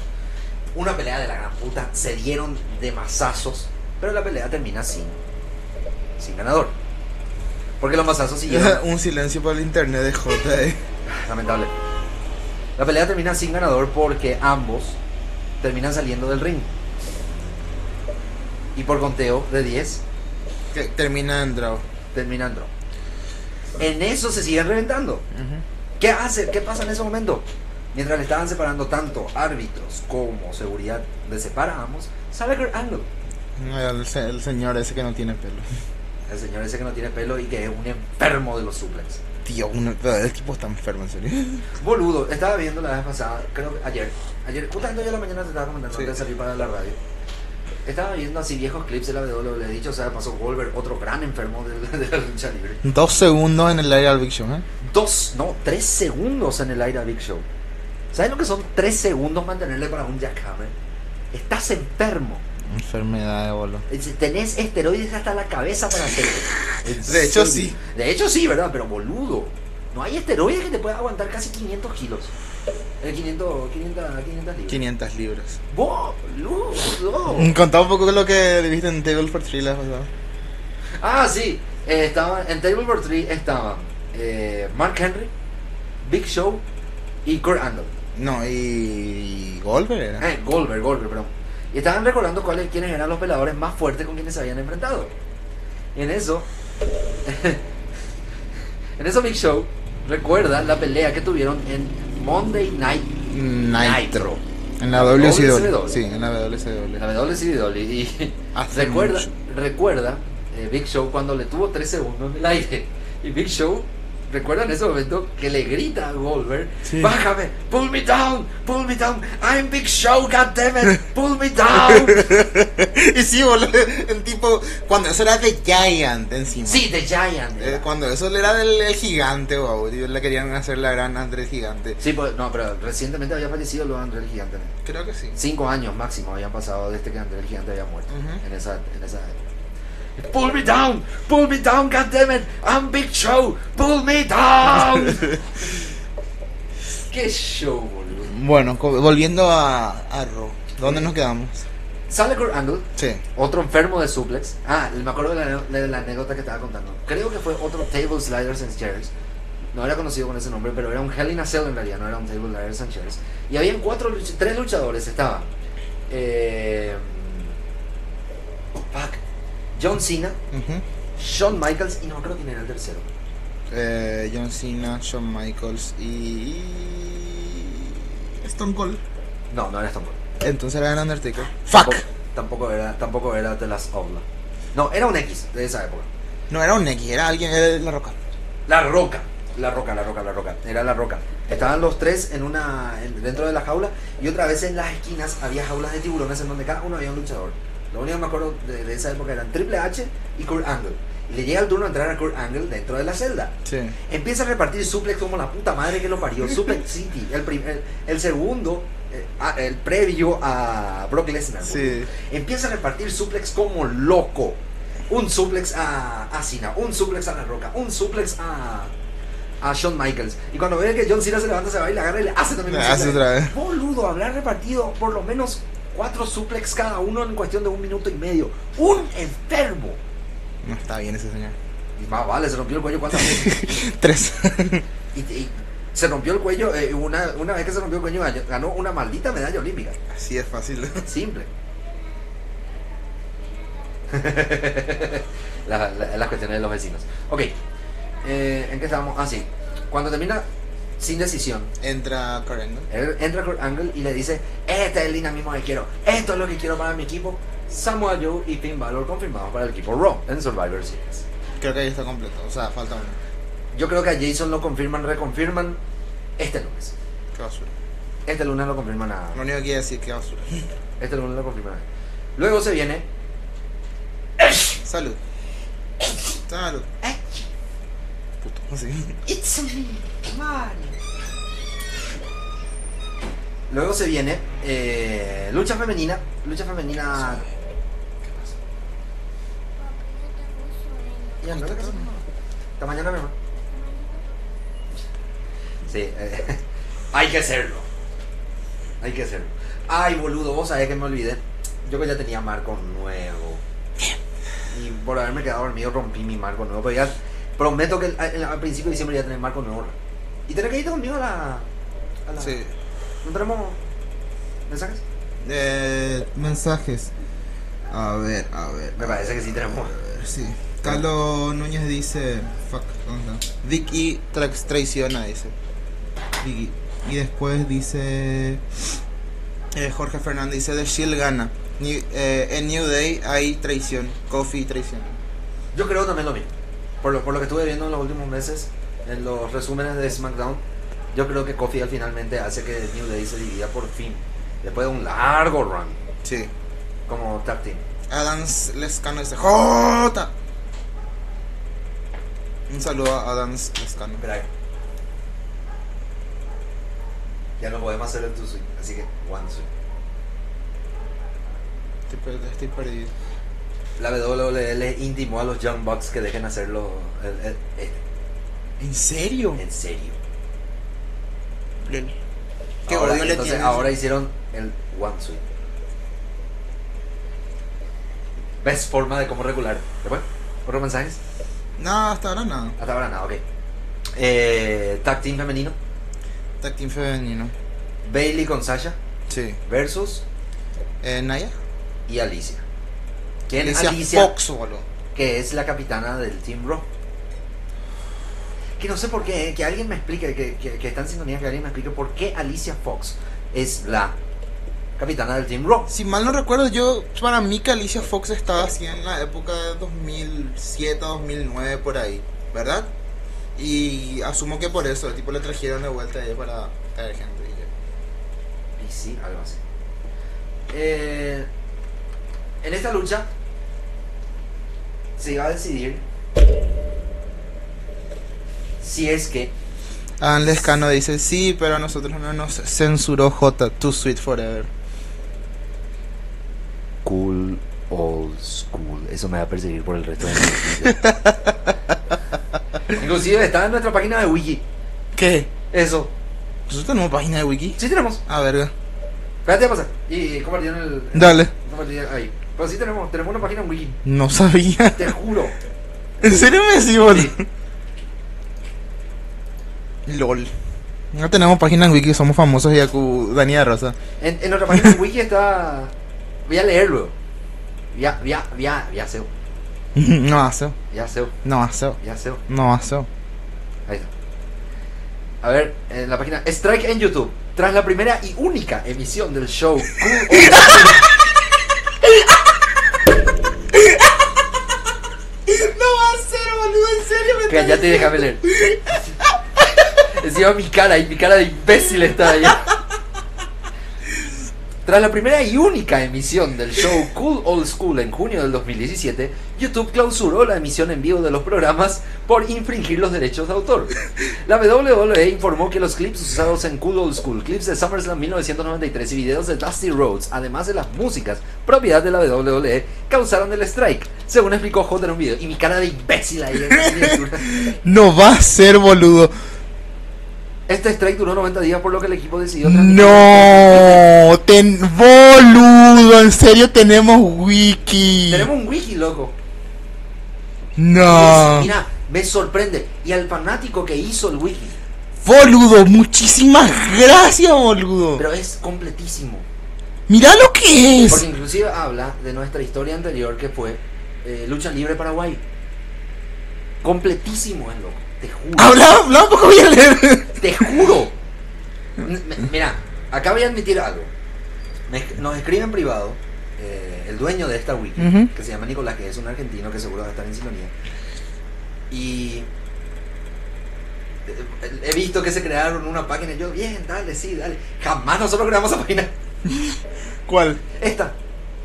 Una pelea de la gran puta, se dieron de masazos, pero la pelea termina sin, sin ganador. Porque los masazos siguieron. (laughs) Un silencio por el internet de J. eh. (laughs) Lamentable. La pelea termina sin ganador porque ambos terminan saliendo del ring. Y por conteo de 10 Que termina en draw. draw. En eso se siguen reventando. ¿Qué hace? ¿Qué pasa en ese momento? Mientras le estaban separando tanto árbitros como seguridad de separamos, sale Kurt Angle. El, el señor ese que no tiene pelo. El señor ese que no tiene pelo y que es un enfermo de los suplex. Tío, uno- el tipo está enfermo, en serio. Boludo, estaba viendo la vez pasada, creo que ayer. Ayer, justamente hoy a la mañana te estaba comentando Sí. antes de salir para la radio. Estaba viendo así viejos clips de la WWE, he dicho, o sea, pasó Goldberg, otro gran enfermo de, de la lucha libre. Dos segundos en el aire al Big Show, ¿eh? Dos, no, tres segundos en el aire a Big Show. ¿Sabes lo que son tres segundos mantenerle para un jackhammer? Estás enfermo. Enfermedad de bolo. Es- Tenés esteroides hasta la cabeza para hacerlo. (laughs) De hecho, sí. De hecho, sí, ¿verdad? Pero boludo. No hay esteroides que te puedan aguantar casi 500 kilos. Eh, 500, 500, 500 libras. 500 libras. Contá un poco lo que viste en Table for Three la pasada. Ah, sí. Eh, estaban, en Table for Three estaban eh, Mark Henry, Big Show y Kurt Angle. No, y. Goldberg era. Eh, Goldberg, Goldberg, perdón. Y estaban recordando cuáles, quiénes eran los peladores más fuertes con quienes se habían enfrentado. Y en eso, (laughs) en eso Big Show recuerda la pelea que tuvieron en Monday Night Nitro. En la WCW. Sí, en la WCW. la WCW y Hace (laughs) recuerda, mucho. recuerda eh, Big Show cuando le tuvo 3 segundos en el aire y Big Show recuerda en ese momento que le grita a Goldberg Sí. bájame pull me down pull me down I'm Big Show goddammit pull me down (laughs) y sí, boludo. El tipo. Cuando eso era de Giant encima. sí The Giant Eh, cuando eso era del el gigante, wow. tío, Le querían hacer la gran Andrés Gigante. sí pues, no pero recientemente había fallecido lo de André el Gigante ¿no? Creo que sí. cinco años máximo habían pasado desde que André el Gigante había muerto en esa en esa Pull me down, pull me down, goddammit, I'm Big Show, pull me down. (laughs) Qué show, boludo. Bueno, volviendo a, a Raw. ¿Dónde nos quedamos? Sale Kurt Angle, Sí. otro enfermo de suplex. Ah, me acuerdo de la, de la anécdota que estaba contando. Creo que fue otro Table Sliders and Chairs. No era conocido con ese nombre, pero era un Hell in a Cell en realidad, no era un Table Sliders and Chairs. Y habían cuatro, luch- tres luchadores. Estaba eh, fuck, John Cena. Shawn Michaels y no creo quién era el tercero. Eh, John Cena, Shawn Michaels y. Stone Cold. No, no era Stone Cold. Entonces era el Undertaker. ¡Fuck! tampoco era, tampoco era The Last Outlaw. No, era un X de esa época. No era un X, era alguien de la roca. La Roca. La Roca, la Roca, la Roca. Era la Roca. Estaban los tres en una en- dentro de la jaula y otra vez en las esquinas había jaulas de tiburones en donde cada uno había un luchador. Lo único que me acuerdo de, de esa época eran Triple H y Kurt Angle. Y le llega el turno a entrar a Kurt Angle dentro de la celda. Sí. Empieza a repartir suplex como la puta madre que lo parió. Suplex (laughs) City. El, prim- el, segundo, eh, el previo a Brock Lesnar. Sí. Empieza a repartir suplex como loco. Un suplex a, a Cena, un suplex a La Roca, un suplex a, a Shawn Michaels. Y cuando ve que John Cena se levanta, se va y le agarra y le hace también Le hace otra vez. Boludo, habrá repartido por lo menos cuatro suplex cada uno en cuestión de un minuto y medio. ¡Un enfermo! No está bien ese señor. Y más vale, se rompió el cuello cuántas veces. (laughs) Tres. (laughs) Y, y se rompió el cuello, eh, una, una vez que se rompió el cuello ganó- una maldita medalla olímpica. Así es fácil. (laughs) Simple. La- la- las cuestiones de los vecinos. Ok, eh, ¿en qué estábamos? Ah, sí. Cuando termina sin decisión, Entra ¿no? él entra Kurt Angle y le dice, este es el dinamismo que quiero, esto es lo que quiero para mi equipo. Samoa Joe y Finn Balor confirmados para el equipo Raw en Survivor Series. Creo que ahí está completo. O sea, falta uno. Yo creo que a Jason lo confirman, reconfirman este lunes. Qué basura. Este lunes lo confirman a... Lo único que quiero decir que basura. (laughs) Este lunes lo confirman a... Luego se viene... Salud. Salud. Puto. Así. It's me, Mario. Luego se viene eh, lucha femenina. Lucha femenina. Ya, no le caso, no. Hasta mañana mismo. Sí, eh, (laughs) hay que hacerlo. Hay que hacerlo. Ay, boludo, vos sabés que me olvidé. Yo que ya tenía marco nuevo. Y por haberme quedado dormido rompí mi marco nuevo. Pero ya prometo que al, al principio de diciembre ya tener marco nuevo. Y tenés que irte conmigo a la. A la Sí. ¿No tenemos mensajes? Eh, mensajes. A ver, a ver. Me parece que sí tenemos. A ver, sí. Carlos Núñez dice. Fuck, ¿dónde está? Vicky tra- traiciona, dice. Vicky. Y después dice. Eh, Jorge Fernández dice: The Shield gana. New- eh, en New Day hay traición. Coffee y traición. Yo creo también lo mismo. Por lo, por lo que estuve viendo en los últimos meses, en los resúmenes de SmackDown, yo creo que Kofi al finalmente hace que New Day se divida por fin. Después de un largo run Sí. como tag team. Adams Lescano dice: ¡Jota! Un saludo a Adams Lescano. Espera. Ya no podemos hacer el two swing, así que one swing. Estoy, per- estoy perdido. La WWE le intimó a los Young Bucks que dejen hacerlo el- el- el- ¿En serio? en serio. ¿Qué ahora, odio le entonces, tienes? ahora hicieron el one swing. ¿Ves forma de cómo regular? ¿Después? ¿Otros mensajes? No, hasta ahora nada. Hasta ahora nada, ok. Eh, tag team femenino. Tag team femenino. Bailey con Sasha Sí. versus Eh, Naya. y Alicia. ¿Quién Alicia, Alicia? Fox, boludo. que es la capitana del Team Raw. Que no sé por qué, eh, que alguien me explique, que, que, que está en sintonía, que alguien me explique por qué Alicia Fox es la capitana del Team Raw. Si mal no recuerdo, yo, para mí que Alicia Fox estaba así en la época de 2007, 2009, por ahí, ¿verdad? Y asumo que por eso, tipo, le trajeron de vuelta a ella para traer gente. y. Y sí, algo así. Eh, en esta lucha se iba a decidir si es que Adam Lescano dice, sí, pero a nosotros no nos censuró J, Too Sweet Forever. Cool Old School. Eso me va a perseguir por el resto de mi vida. (laughs) Inclusive está en nuestra página de Wiki. ¿Qué? Eso. ¿Nosotros tenemos página de wiki? Sí tenemos. Ah, verga. Espérate a pasar. Y compartieron el. Dale. ahí. Pero sí tenemos, tenemos una página en Wiki. No sabía. Te juro. ¿En serio me decís, boludo? Sí. LOL. No tenemos página en wiki, somos famosos y Yaku, Daniela Rosa. En, en nuestra página en Wiki está. Voy a leerlo. Ya, ya, ya, ya sé. (laughs) No hace, Ya sé. no hace, Ya sé. no hace. Ahí está. A ver, en la página Strike en YouTube. Tras la primera y única emisión del show (laughs) No va a ser, boludo, en serio me Cállate y déjame leer. Encima mi cara y mi cara de imbécil está ahí. Tras la primera y única emisión del show Cool Old School en junio del 2017, YouTube clausuró la emisión en vivo de los programas por infringir los derechos de autor. La WWE informó que los clips usados en Cool Old School, clips de SummerSlam 1993 y videos de Dusty Rhodes, además de las músicas propiedad de la WWE, causaron el strike, según explicó J en un video. Y mi cara de imbécil ahí en. (laughs) No va a ser, boludo. Este strike duró 90 días por lo que el equipo decidió No, ten, boludo, en serio tenemos wiki. Tenemos un wiki, loco. No. Y Mira, me sorprende. Y al fanático que hizo el wiki, Boludo, muchísimas gracias, boludo. pero es completísimo. Mira lo que Porque es. inclusive habla de nuestra historia anterior que fue eh, Lucha Libre Paraguay. Completísimo es loco, te juro. Habla, habla un poco leer. Te juro. Mira, acá voy a admitir algo. Nos escribe en privado eh, el dueño de esta wiki, que se llama Nicolás, que es un argentino que seguro va a estar en sintonía. Y eh, he visto que se crearon una página. Yo, bien, dale, sí, dale. Jamás nosotros creamos esa página. ¿Cuál? Esta.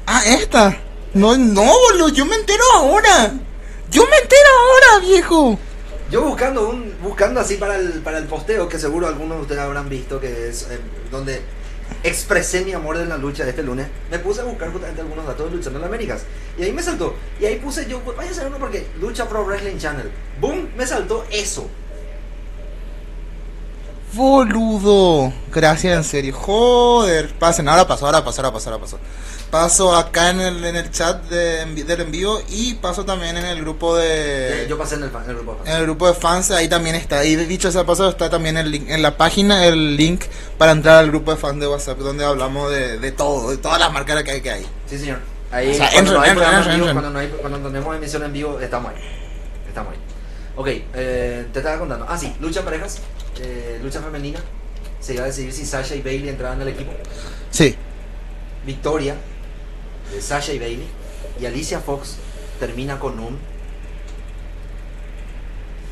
Ah, esta. No, no, boludo, yo me entero ahora. Yo me entero ahora, viejo. Yo buscando un buscando así para el, para el posteo, que seguro algunos de ustedes habrán visto, que es eh, donde expresé mi amor de la lucha de este lunes, me puse a buscar justamente algunos datos de Luchando en las Américas. Y ahí me saltó. Y ahí puse yo, vaya a ser uno porque Lucha Pro Wrestling Channel. ¡Boom! Me saltó eso. Boludo. Gracias, en serio. Joder. Pasen, ahora paso, ahora paso, ahora paso, ahora paso. Paso acá en el, en el chat de, del envío y paso también en el grupo de... Eh, yo pasé en el, fa- en el grupo de fans. En el grupo de fans, ahí también está. Y dicho sea paso, está también el link, en la página el link para entrar al grupo de fans de WhatsApp, donde hablamos de, de todo, de todas las marcas que hay. Que hay. Sí, señor. Ahí, O sea, cuando, no entren, hay entren, programa en entren, vivo, cuando, no hay, cuando tenemos emisión en vivo, estamos ahí. Estamos ahí. Ok, eh, te estaba contando. Ah, sí, lucha en parejas, eh, lucha femenina. Se iba a decidir si Sasha y Bailey entraban al equipo. Sí. victoria de Sasha y Bailey. Y Alicia Fox termina con un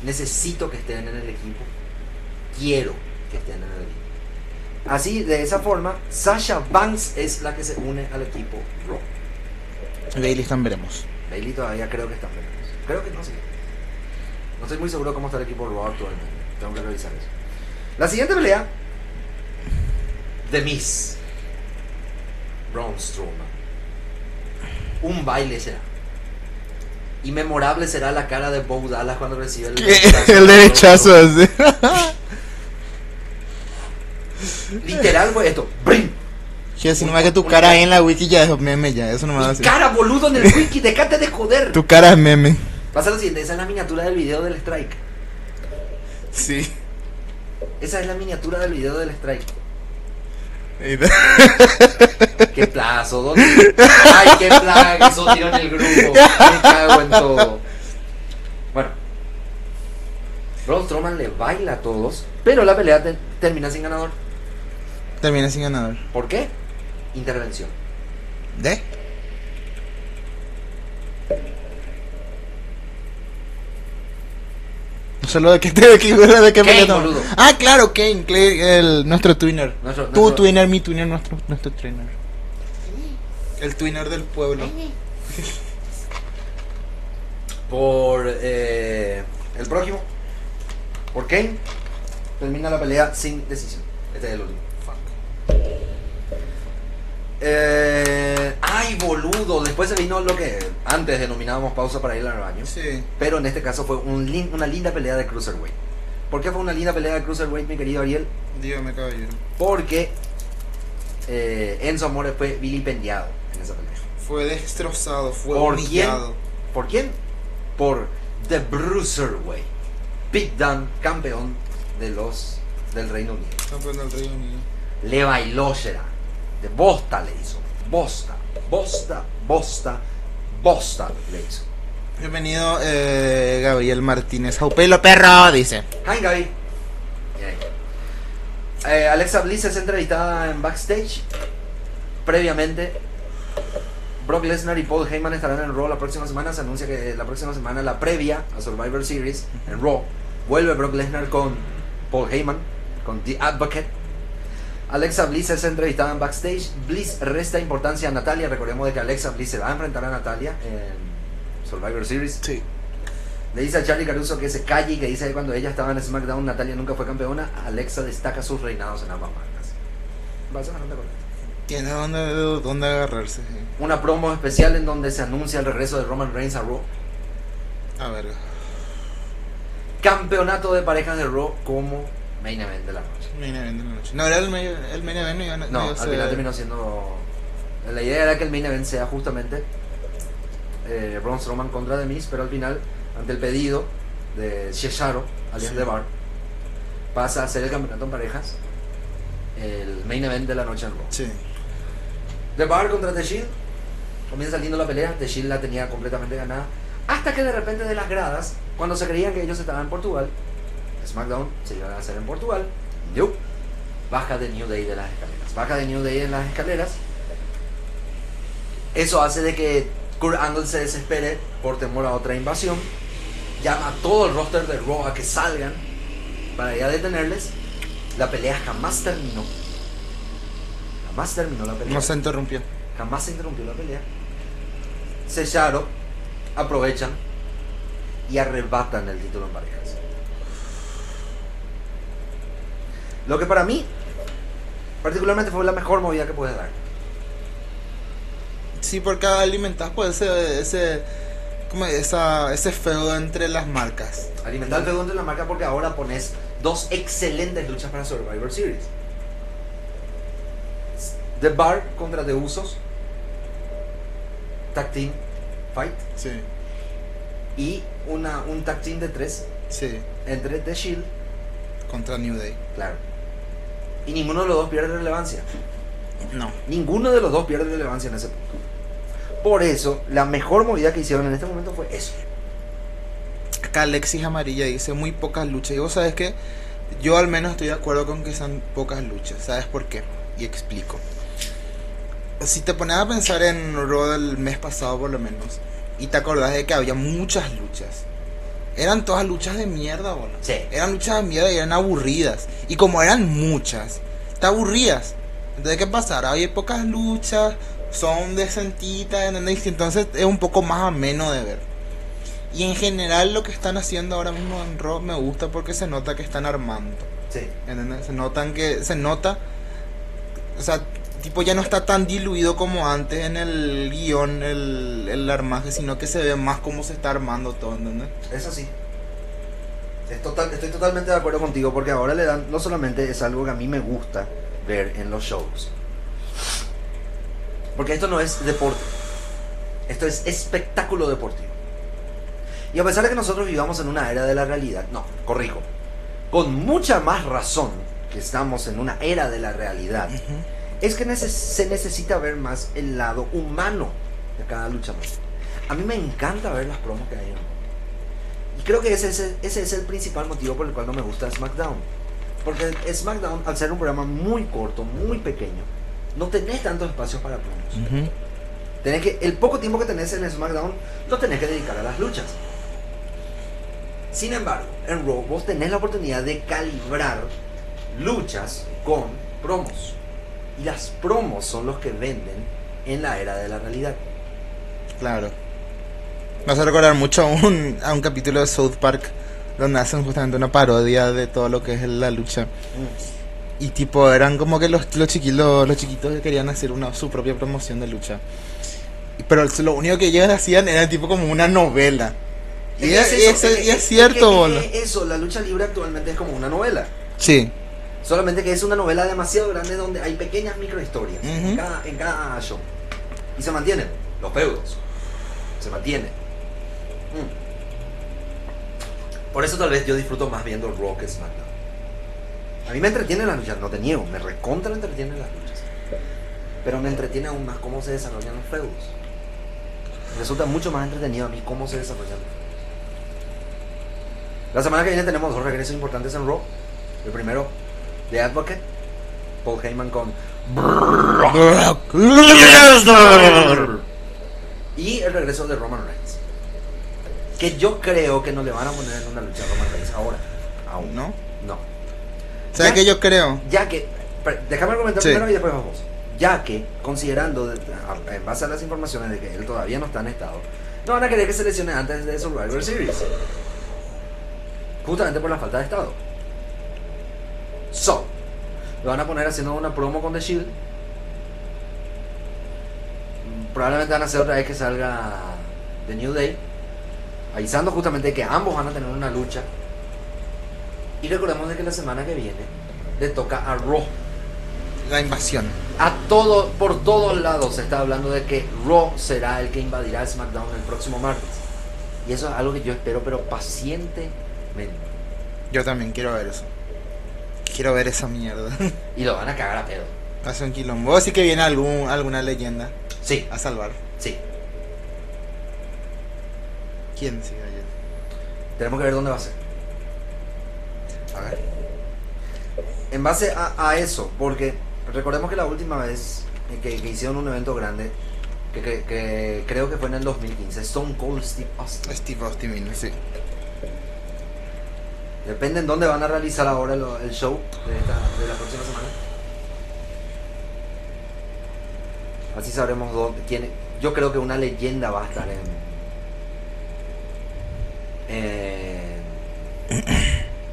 necesito que estén en el equipo. Quiero que estén en el equipo. Así, de esa forma, Sasha Banks es la que se une al equipo Raw. Bailey están veremos. Bailey todavía creo que está veremos. Creo que no sé. No estoy muy seguro cómo está el equipo Raw actualmente. Tengo que revisar eso. La siguiente pelea. The Miz. Braun Strowman. Un baile será. Y memorable será la cara de Bo Dallas cuando recibe el (laughs) El derechazo. (laughs) Literal fue esto. ¡Brim! Que si nomás que tu cara ahí en la wiki ya es meme ya, eso no me va a decir. cara, boludo, en el wiki, déjate de joder. Tu cara es meme. Pasa lo siguiente, esa es la miniatura del video del strike. Sí. Esa es la miniatura del video del strike. Qué plazo, ¿dónde? Ay, qué plaga, eso tiró en el grupo. Me cago en todo. Bueno. Braun Strowman le baila a todos, pero la pelea te- termina sin ganador. Termina sin ganador. ¿Por qué? Intervención. ¿De? Sé lo de qué te (laughs) de qué, de Kane, estamos. boludo. Ah, claro, Kane, Clay, el, nuestro twinner. Nuestro- Tu nuestro- twinner, mi twinner, nuestro, nuestro trainer. El twinner del pueblo. Por eh, el próximo. Por Kane. Termina la pelea sin decisión. Este es el último. Eh, ay, boludo. Después se vino lo que antes denominábamos pausa para ir al baño. Sí. Pero en este caso fue un lin- una linda pelea de Cruiserweight. ¿Por qué fue una linda pelea de Cruiserweight, mi querido Ariel? Dígame, caballero. Porque eh, Enzo Amore fue vilipendiado en esa pelea. Fue destrozado, fue ¿Por humillado. ¿Por quién? Por The Bruiserweight. Big Dan, campeón de los del Reino Unido. Campeón del Reino Unido. Le bailó Shera. De bosta le hizo. Bosta, bosta, bosta, bosta le hizo. Bienvenido, eh, Gabriel Martínez. Jaupelo, perro, dice. Hi, Gaby. Eh, Alexa Bliss es entrevistada en backstage. Previamente, Brock Lesnar y Paul Heyman estarán en Raw la próxima semana. Se anuncia que la próxima semana, la previa a Survivor Series en Raw, vuelve Brock Lesnar con Paul Heyman, con The Advocate. Alexa Bliss es entrevistada en backstage. Bliss resta importancia a Natalia. Recordemos de que Alexa Bliss se va a enfrentar a Natalia en Survivor Series. Sí. Le dice a Charlie Caruso que se calle y que dice que cuando ella estaba en SmackDown Natalia nunca fue campeona. Alexa destaca sus reinados en ambas marcas. Básicamente correcto. Tiene dónde, dónde agarrarse. sí. Una promo especial en donde se anuncia el regreso de Roman Reigns a Raw. A ver. Campeonato de parejas de Raw como main event de la noche. Main event de la noche. No, era el main, el main event. No, iba- no No, iba a al final terminó siendo. La idea era que el main event sea justamente eh, Braun Strowman contra The Miz, pero al final, ante el pedido de Cesaro, alias Sí. The Bar, pasa a ser el campeonato en parejas. El main event de la noche en Raw. Sí. The Bar contra The Shield. Comienza lindo la pelea. The Shield la tenía completamente ganada. Hasta que de repente de las gradas, cuando se creían que ellos estaban en Portugal, SmackDown se iba a hacer en Portugal. Yo. Baja de New Day de las escaleras. Baja de New Day en las escaleras. Eso hace de que Kurt Angle se desespere por temor a otra invasión. Llama a todo el roster de Raw a que salgan para ir a detenerles. La pelea jamás terminó. Jamás terminó la pelea. No se interrumpió. Jamás se interrumpió la pelea. Cesaro aprovechan y arrebatan el título en parejas. Lo que para mí, particularmente, fue la mejor movida que puede dar. Sí, porque alimentas pues ese, ese, como esa, ese feudo entre las marcas. Alimentar el feudo entre la marca porque ahora pones dos excelentes luchas para Survivor Series. The Bar contra The Usos. Tag Team Fight. Sí, Y una, un tag team de tres sí. entre The Shield Contra New Day. Claro. Y ninguno de los dos pierde relevancia. No. Ninguno de los dos pierde relevancia en ese punto. Por eso, la mejor movida que hicieron en este momento fue eso. Acá Alexis Amarilla dice muy pocas luchas. Y vos sabes que yo al menos estoy de acuerdo con que sean pocas luchas. ¿Sabes por qué? Y explico. si te pones a pensar en Raw del mes pasado por lo menos, y te acordás de que había muchas luchas. Eran todas luchas de mierda, boludo. Sí. Eran luchas de mierda y eran aburridas. Y como eran muchas, te aburrías. Entonces, ¿qué pasará? Hay pocas luchas, son decentitas. Entonces es un poco más ameno de ver. Y en general lo que están haciendo ahora mismo en Raw me gusta porque se nota que están armando. Sí. ¿entendés? Se notan que, se nota, o sea, tipo ya no está tan diluido como antes en el guion, el, el armaje, sino que se ve más cómo se está armando todo, ¿entendés? Eso sí. Es total, estoy totalmente de acuerdo contigo porque ahora le dan, no solamente es algo que a mí me gusta ver en los shows. Porque esto no es deporte. Esto es espectáculo deportivo. Y a pesar de que nosotros vivamos en una era de la realidad, no, corrijo. Con mucha más razón que estamos en una era de la realidad, es que neces- se necesita ver más el lado humano de cada luchador. A mí me encanta ver las promos que hay. Y creo que ese, ese, ese es el principal motivo por el cual no me gusta SmackDown. Porque SmackDown, al ser un programa muy corto, muy pequeño, no tenés tantos espacios para promos. Tenés que, el poco tiempo que tenés en SmackDown lo tenés que dedicar a las luchas. Sin embargo, en Raw vos tenés la oportunidad de calibrar luchas con promos. Y las promos son los que venden en la era de la realidad. Claro. Me hace recordar mucho a un, a un capítulo de South Park donde hacen justamente una parodia de todo lo que es la lucha. Y tipo, eran como que los, los, chiquitos, los chiquitos que querían hacer una, su propia promoción de lucha. Pero lo único que ellos hacían era tipo como una novela. Y es, es- cierto, boludo. Eso, la lucha libre actualmente es como una novela. Sí. Solamente que es una novela demasiado grande donde hay pequeñas microhistorias en, Ujú. cada, en cada show. Y se mantienen los feudos. Se mantienen. Mm. Por eso tal vez yo disfruto más viendo Raw que SmackDown. A mí me entretienen las luchas, no te niego, me recontra entretienen las luchas. Pero me entretiene aún más cómo se desarrollan los feudos. Resulta mucho más entretenido a mí cómo se desarrollan los feudos. La semana que viene tenemos dos regresos importantes en Raw. El primero, The Advocate, Paul Heyman con y el regreso de Roman Reigns. Que yo creo que no le van a poner en una lucha a Roman Reigns ahora. Aún ¿No? no. ¿Sabes Ya- qué yo creo? Ya que, déjame Sí. primero y después vamos. Ya que, considerando, en base a las informaciones de que él todavía no está en estado, no van a querer que se lesione antes de Survivor Series. Justamente por la falta de estado. So, lo van a poner haciendo una promo con The Shield. Probablemente van a hacer otra vez que salga The New Day. Avisando justamente que ambos van a tener una lucha. Y recordemos de que la semana que viene le toca a Raw. La invasión. A todo, por todos lados se está hablando de que Raw será el que invadirá SmackDown el próximo martes. Y eso es algo que yo espero, pero pacientemente. Yo también quiero ver eso. Quiero ver esa mierda. (laughs) Y lo van a cagar a pedo. Hace un quilombo. Así que viene algún, alguna leyenda Sí, a salvar. sí. ¿Quién sigue ayer? Tenemos que ver dónde va a ser. A ver. En base a, a eso, porque recordemos que la última vez que, que hicieron un evento grande, que, que- que creo que fue en el 2015, Stone Cold Steve Austin. Steve Austin sí. Depende en dónde van a realizar ahora lo- el show de, esta- de la próxima semana. Así sabremos dónde, quién. Yo creo que una leyenda va a estar en. en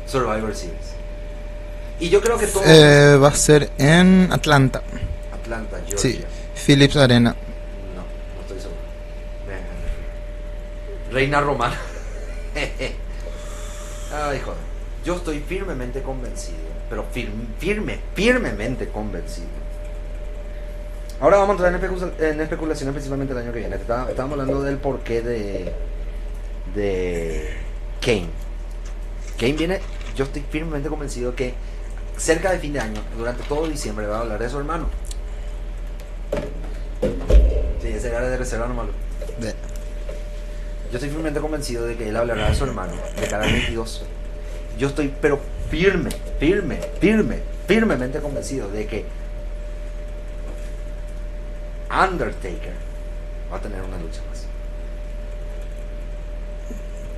Survivor Series. Y yo creo que todo. Eh, va a ser en Atlanta. Atlanta, Georgia. Sí. Phillips Arena. No, no estoy seguro. Venga. Reina Romana. (laughs) Ay, joder. Yo estoy firmemente convencido, pero firme, firme, firmemente convencido. Ahora vamos a entrar en, especu- en especulaciones principalmente el año que viene. Está- Estábamos hablando del porqué de de Kane. Kane viene, yo estoy firmemente convencido que cerca de fin de año, durante todo diciembre, va a hablar de su hermano. Sí, ese era de reserva nomás. Yo estoy firmemente convencido de que él hablará de su hermano de cara al 22. Yo estoy, pero firme, firme, firme, firmemente convencido de que Undertaker va a tener una lucha más.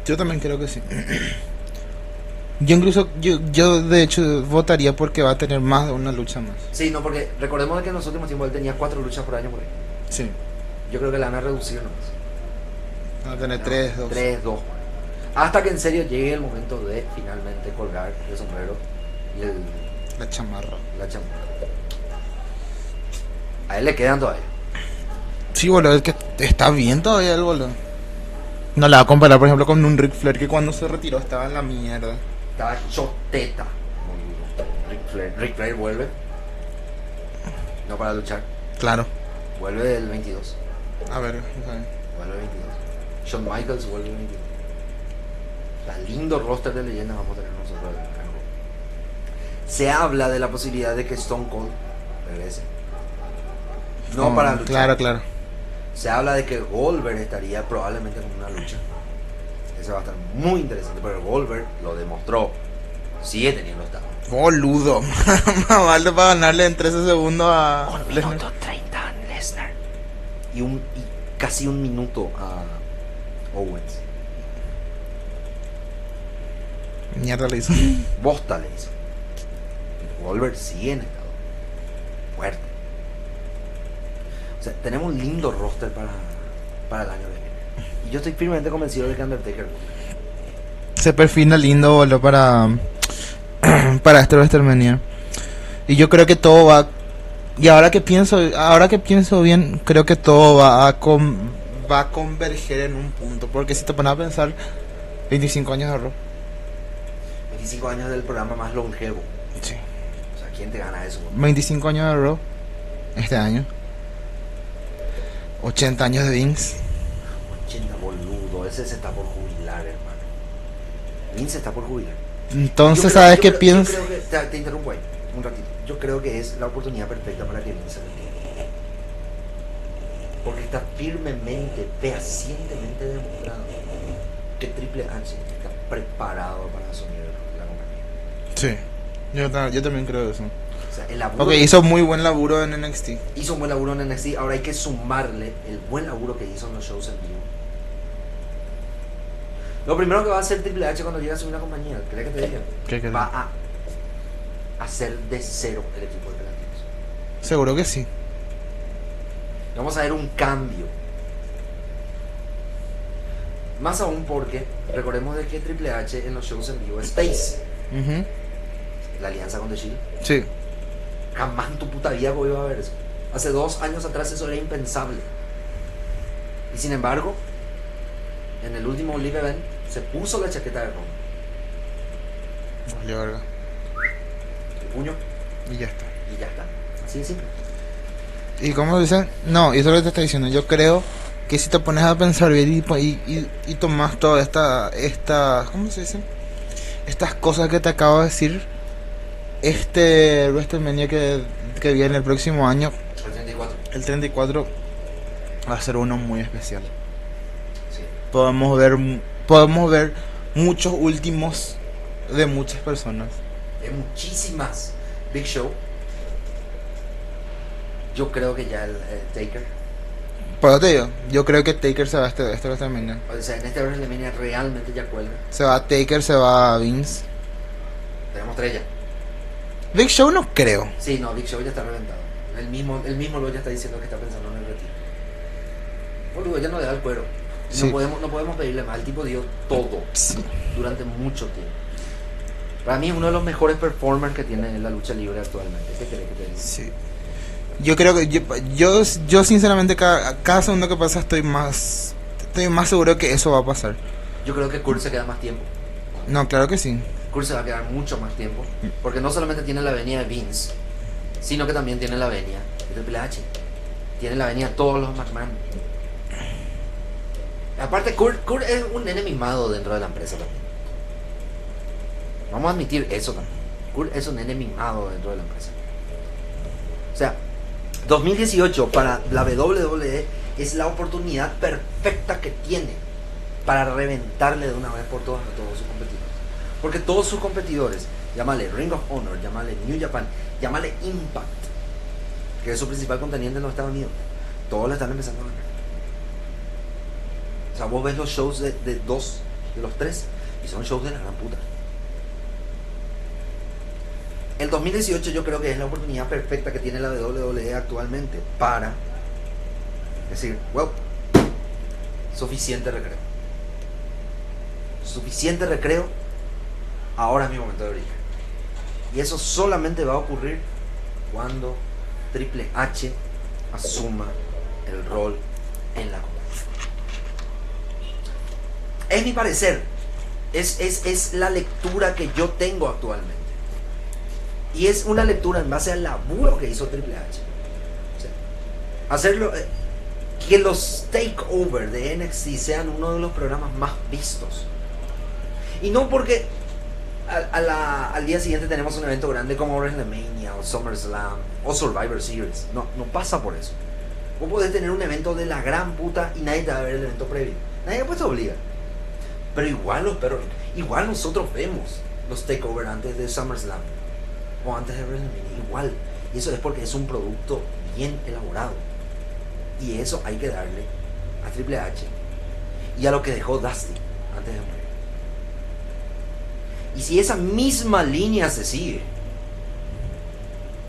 Yo también creo que sí. Yo incluso, yo, yo de hecho votaría porque va a tener más de una lucha más. Sí, no, porque recordemos de que en los últimos tiempos él tenía cuatro luchas por año por ahí. Sí. Yo creo que la van a reducir nomás. Va a tener No, tres, dos. Tres, dos. Hasta que en serio llegue el momento de finalmente colgar el sombrero y el, La chamarra. la champura. A él le quedan todavía. Sí, boludo, es que está bien todavía el boludo. No la va a comparar, por ejemplo, con un Ric Flair que cuando se retiró estaba en la mierda. Estaba choteta. Ric Flair, Ric Flair vuelve. No para luchar. Claro. Vuelve el 22. A ver, ok. Vuelve el 22. Shawn Michaels vuelve el 22. La lindo roster de leyendas vamos a tener nosotros. en. Se habla de la posibilidad de que Stone Cold regrese. No Oh, para luchar. Claro, claro. Se habla de que Goldberg estaría probablemente en una lucha. Eso va a estar muy interesante, pero Goldberg lo demostró. Sigue teniendo estado. Boludo. (laughs) Más vale para ganarle en 13 segundos a. Un Lesnar. minuto 30 a Lesnar. Y, un, y casi un minuto a Owens. Mierda le hizo. Bosta le hizo. Goldberg sigue en estado. Fuerte. O sea, tenemos un lindo roster para, para el año que viene. Y yo estoy firmemente convencido de que Undertaker Se perfila lindo, boludo, para. (clears throat) para este WrestleMania. Y yo creo que todo va. Y ahora que pienso, ahora que pienso bien, creo que todo va a con, va a converger en un punto. Porque si te pones a pensar, 25 años de Raw. 25 años del programa más longevo. Sí. O sea, ¿quién te gana eso? 25 años de Raw. Este año. 80 años de Vince. 80 boludo. Ese se está por jubilar, hermano. Vince está por jubilar. Entonces, ¿sabes qué creo- pienso? Yo creo que, te, te interrumpo ahí, un ratito. Yo creo que es la oportunidad perfecta para que Vince. Porque está firmemente, fehacientemente demostrado que Triple H está preparado para asumir la compañía. Sí. Yo, ta- yo también creo eso. O sea, el laburo Ok, hizo muy buen laburo en NXT. hizo un buen laburo en NXT, ahora hay que sumarle el buen laburo que hizo en los shows en vivo. Lo primero que va a hacer Triple H cuando llegue a asumir la compañía, ¿crees que te diga? Va a hacer de cero el equipo de creativos. Seguro que sí. Vamos a ver un cambio. Más aún porque recordemos de que Triple H en los shows en vivo es Space, la alianza con The Shield. Sí. Jamás en tu puta vida ibas a ver eso. Hace dos años atrás eso era impensable. Y sin embargo, en el último Live Event se puso la chaqueta de Roman. Valió verga. El puño Y ya está. y ya está. Así de simple. ¿Y cómo dicen? No, y eso es lo que te está diciendo. Yo creo que si te pones a pensar bien y, tomas toda esta, esta, ¿cómo se dice? Estas cosas que te acabo de decir, este WrestleMania que, que viene el próximo año, El 34. el 34, va a ser uno muy especial. Sí. Podemos ver, podemos ver muchos últimos de muchas personas. Hay muchísimas. Big Show. Yo creo que ya el, eh, Taker. Pero te digo, yo creo que Taker se va a este, este WrestleMania. O sea, en este WrestleMania realmente ya cuelga. Se va Taker, se va Vince. Tenemos tres ya. Big Show no creo. Sí, no, Big Show ya está reventado. El mismo, el mismo lo ya está diciendo que está pensando en el retiro. Boludo, ya no le da el cuero. Sí. No, podemos, no podemos pedirle más. El tipo dio todo durante mucho tiempo. Para mí es uno de los mejores performers que tiene la lucha libre actualmente. ¿Qué querés que te diga? Sí. Yo creo que yo, yo, yo sinceramente cada, cada segundo que pasa estoy más estoy más seguro que eso va a pasar. Yo creo que Kurt se queda más tiempo. No, claro que sí. Kurt se va a quedar mucho más tiempo. Porque no solamente tiene la venia de Vince, sino que también tiene la venia de Triple H. Tiene la venia de todos los McMahon. Aparte, Kurt, Kurt es un nene mimado dentro de la empresa también. Vamos a admitir eso también. Kurt es un nene mimado dentro de la empresa. O sea, 2018 para la WWE es la oportunidad perfecta que tiene para reventarle de una vez por todas a todos sus competidores. Porque todos sus competidores, llámale Ring of Honor, llámale New Japan, llámale Impact, que es su principal contendiente en los Estados Unidos, todos le están empezando a ganar. O sea, vos ves los shows de, de dos, de los tres, y son shows de la gran puta. El 2018 yo creo que es la oportunidad perfecta que tiene la WWE actualmente para decir, well, suficiente recreo. Suficiente recreo, ahora es mi momento de brillar. Y eso solamente va a ocurrir cuando Triple H asuma el rol en la compañía. Es mi parecer, es, es, es la lectura que yo tengo actualmente. Y es una lectura en base al laburo que hizo Triple H. Hacerlo, eh, que los takeover de NXT sean uno de los programas más vistos. Y no porque al día siguiente tenemos un evento grande como WrestleMania o SummerSlam o Survivor Series. No, no pasa por eso. Vos podés tener un evento de la gran puta y nadie te va a ver el evento previo. Nadie pues te obliga. Pero igual los perros, igual nosotros vemos los takeover antes de SummerSlam o antes de WrestleMania, igual. Y eso es porque es un producto bien elaborado. Y eso hay que darle a Triple H y a lo que dejó Dusty antes de morir. Y si esa misma línea se sigue,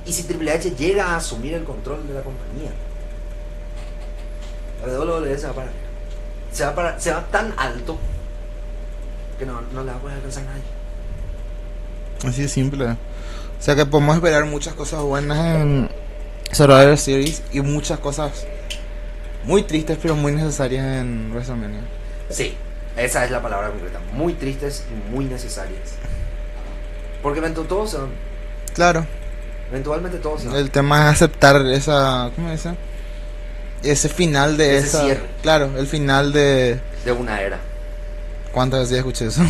y si Triple H llega a asumir el control de la compañía, la WWE se va para. Se va, para, se va tan alto que no, no la va a poder alcanzar nadie. Así de simple. O sea que podemos esperar muchas cosas buenas en Survivor Series y muchas cosas muy tristes pero muy necesarias en WrestleMania. Sí, esa es la palabra concreta. Muy tristes y muy necesarias. Porque eventu- todos se van. Claro, Eventualmente todos se van. el tema es aceptar esa, ¿cómo dice? Ese final de Ese esa, cierre. claro, el final de De una era. ¿Cuántas veces escuché eso?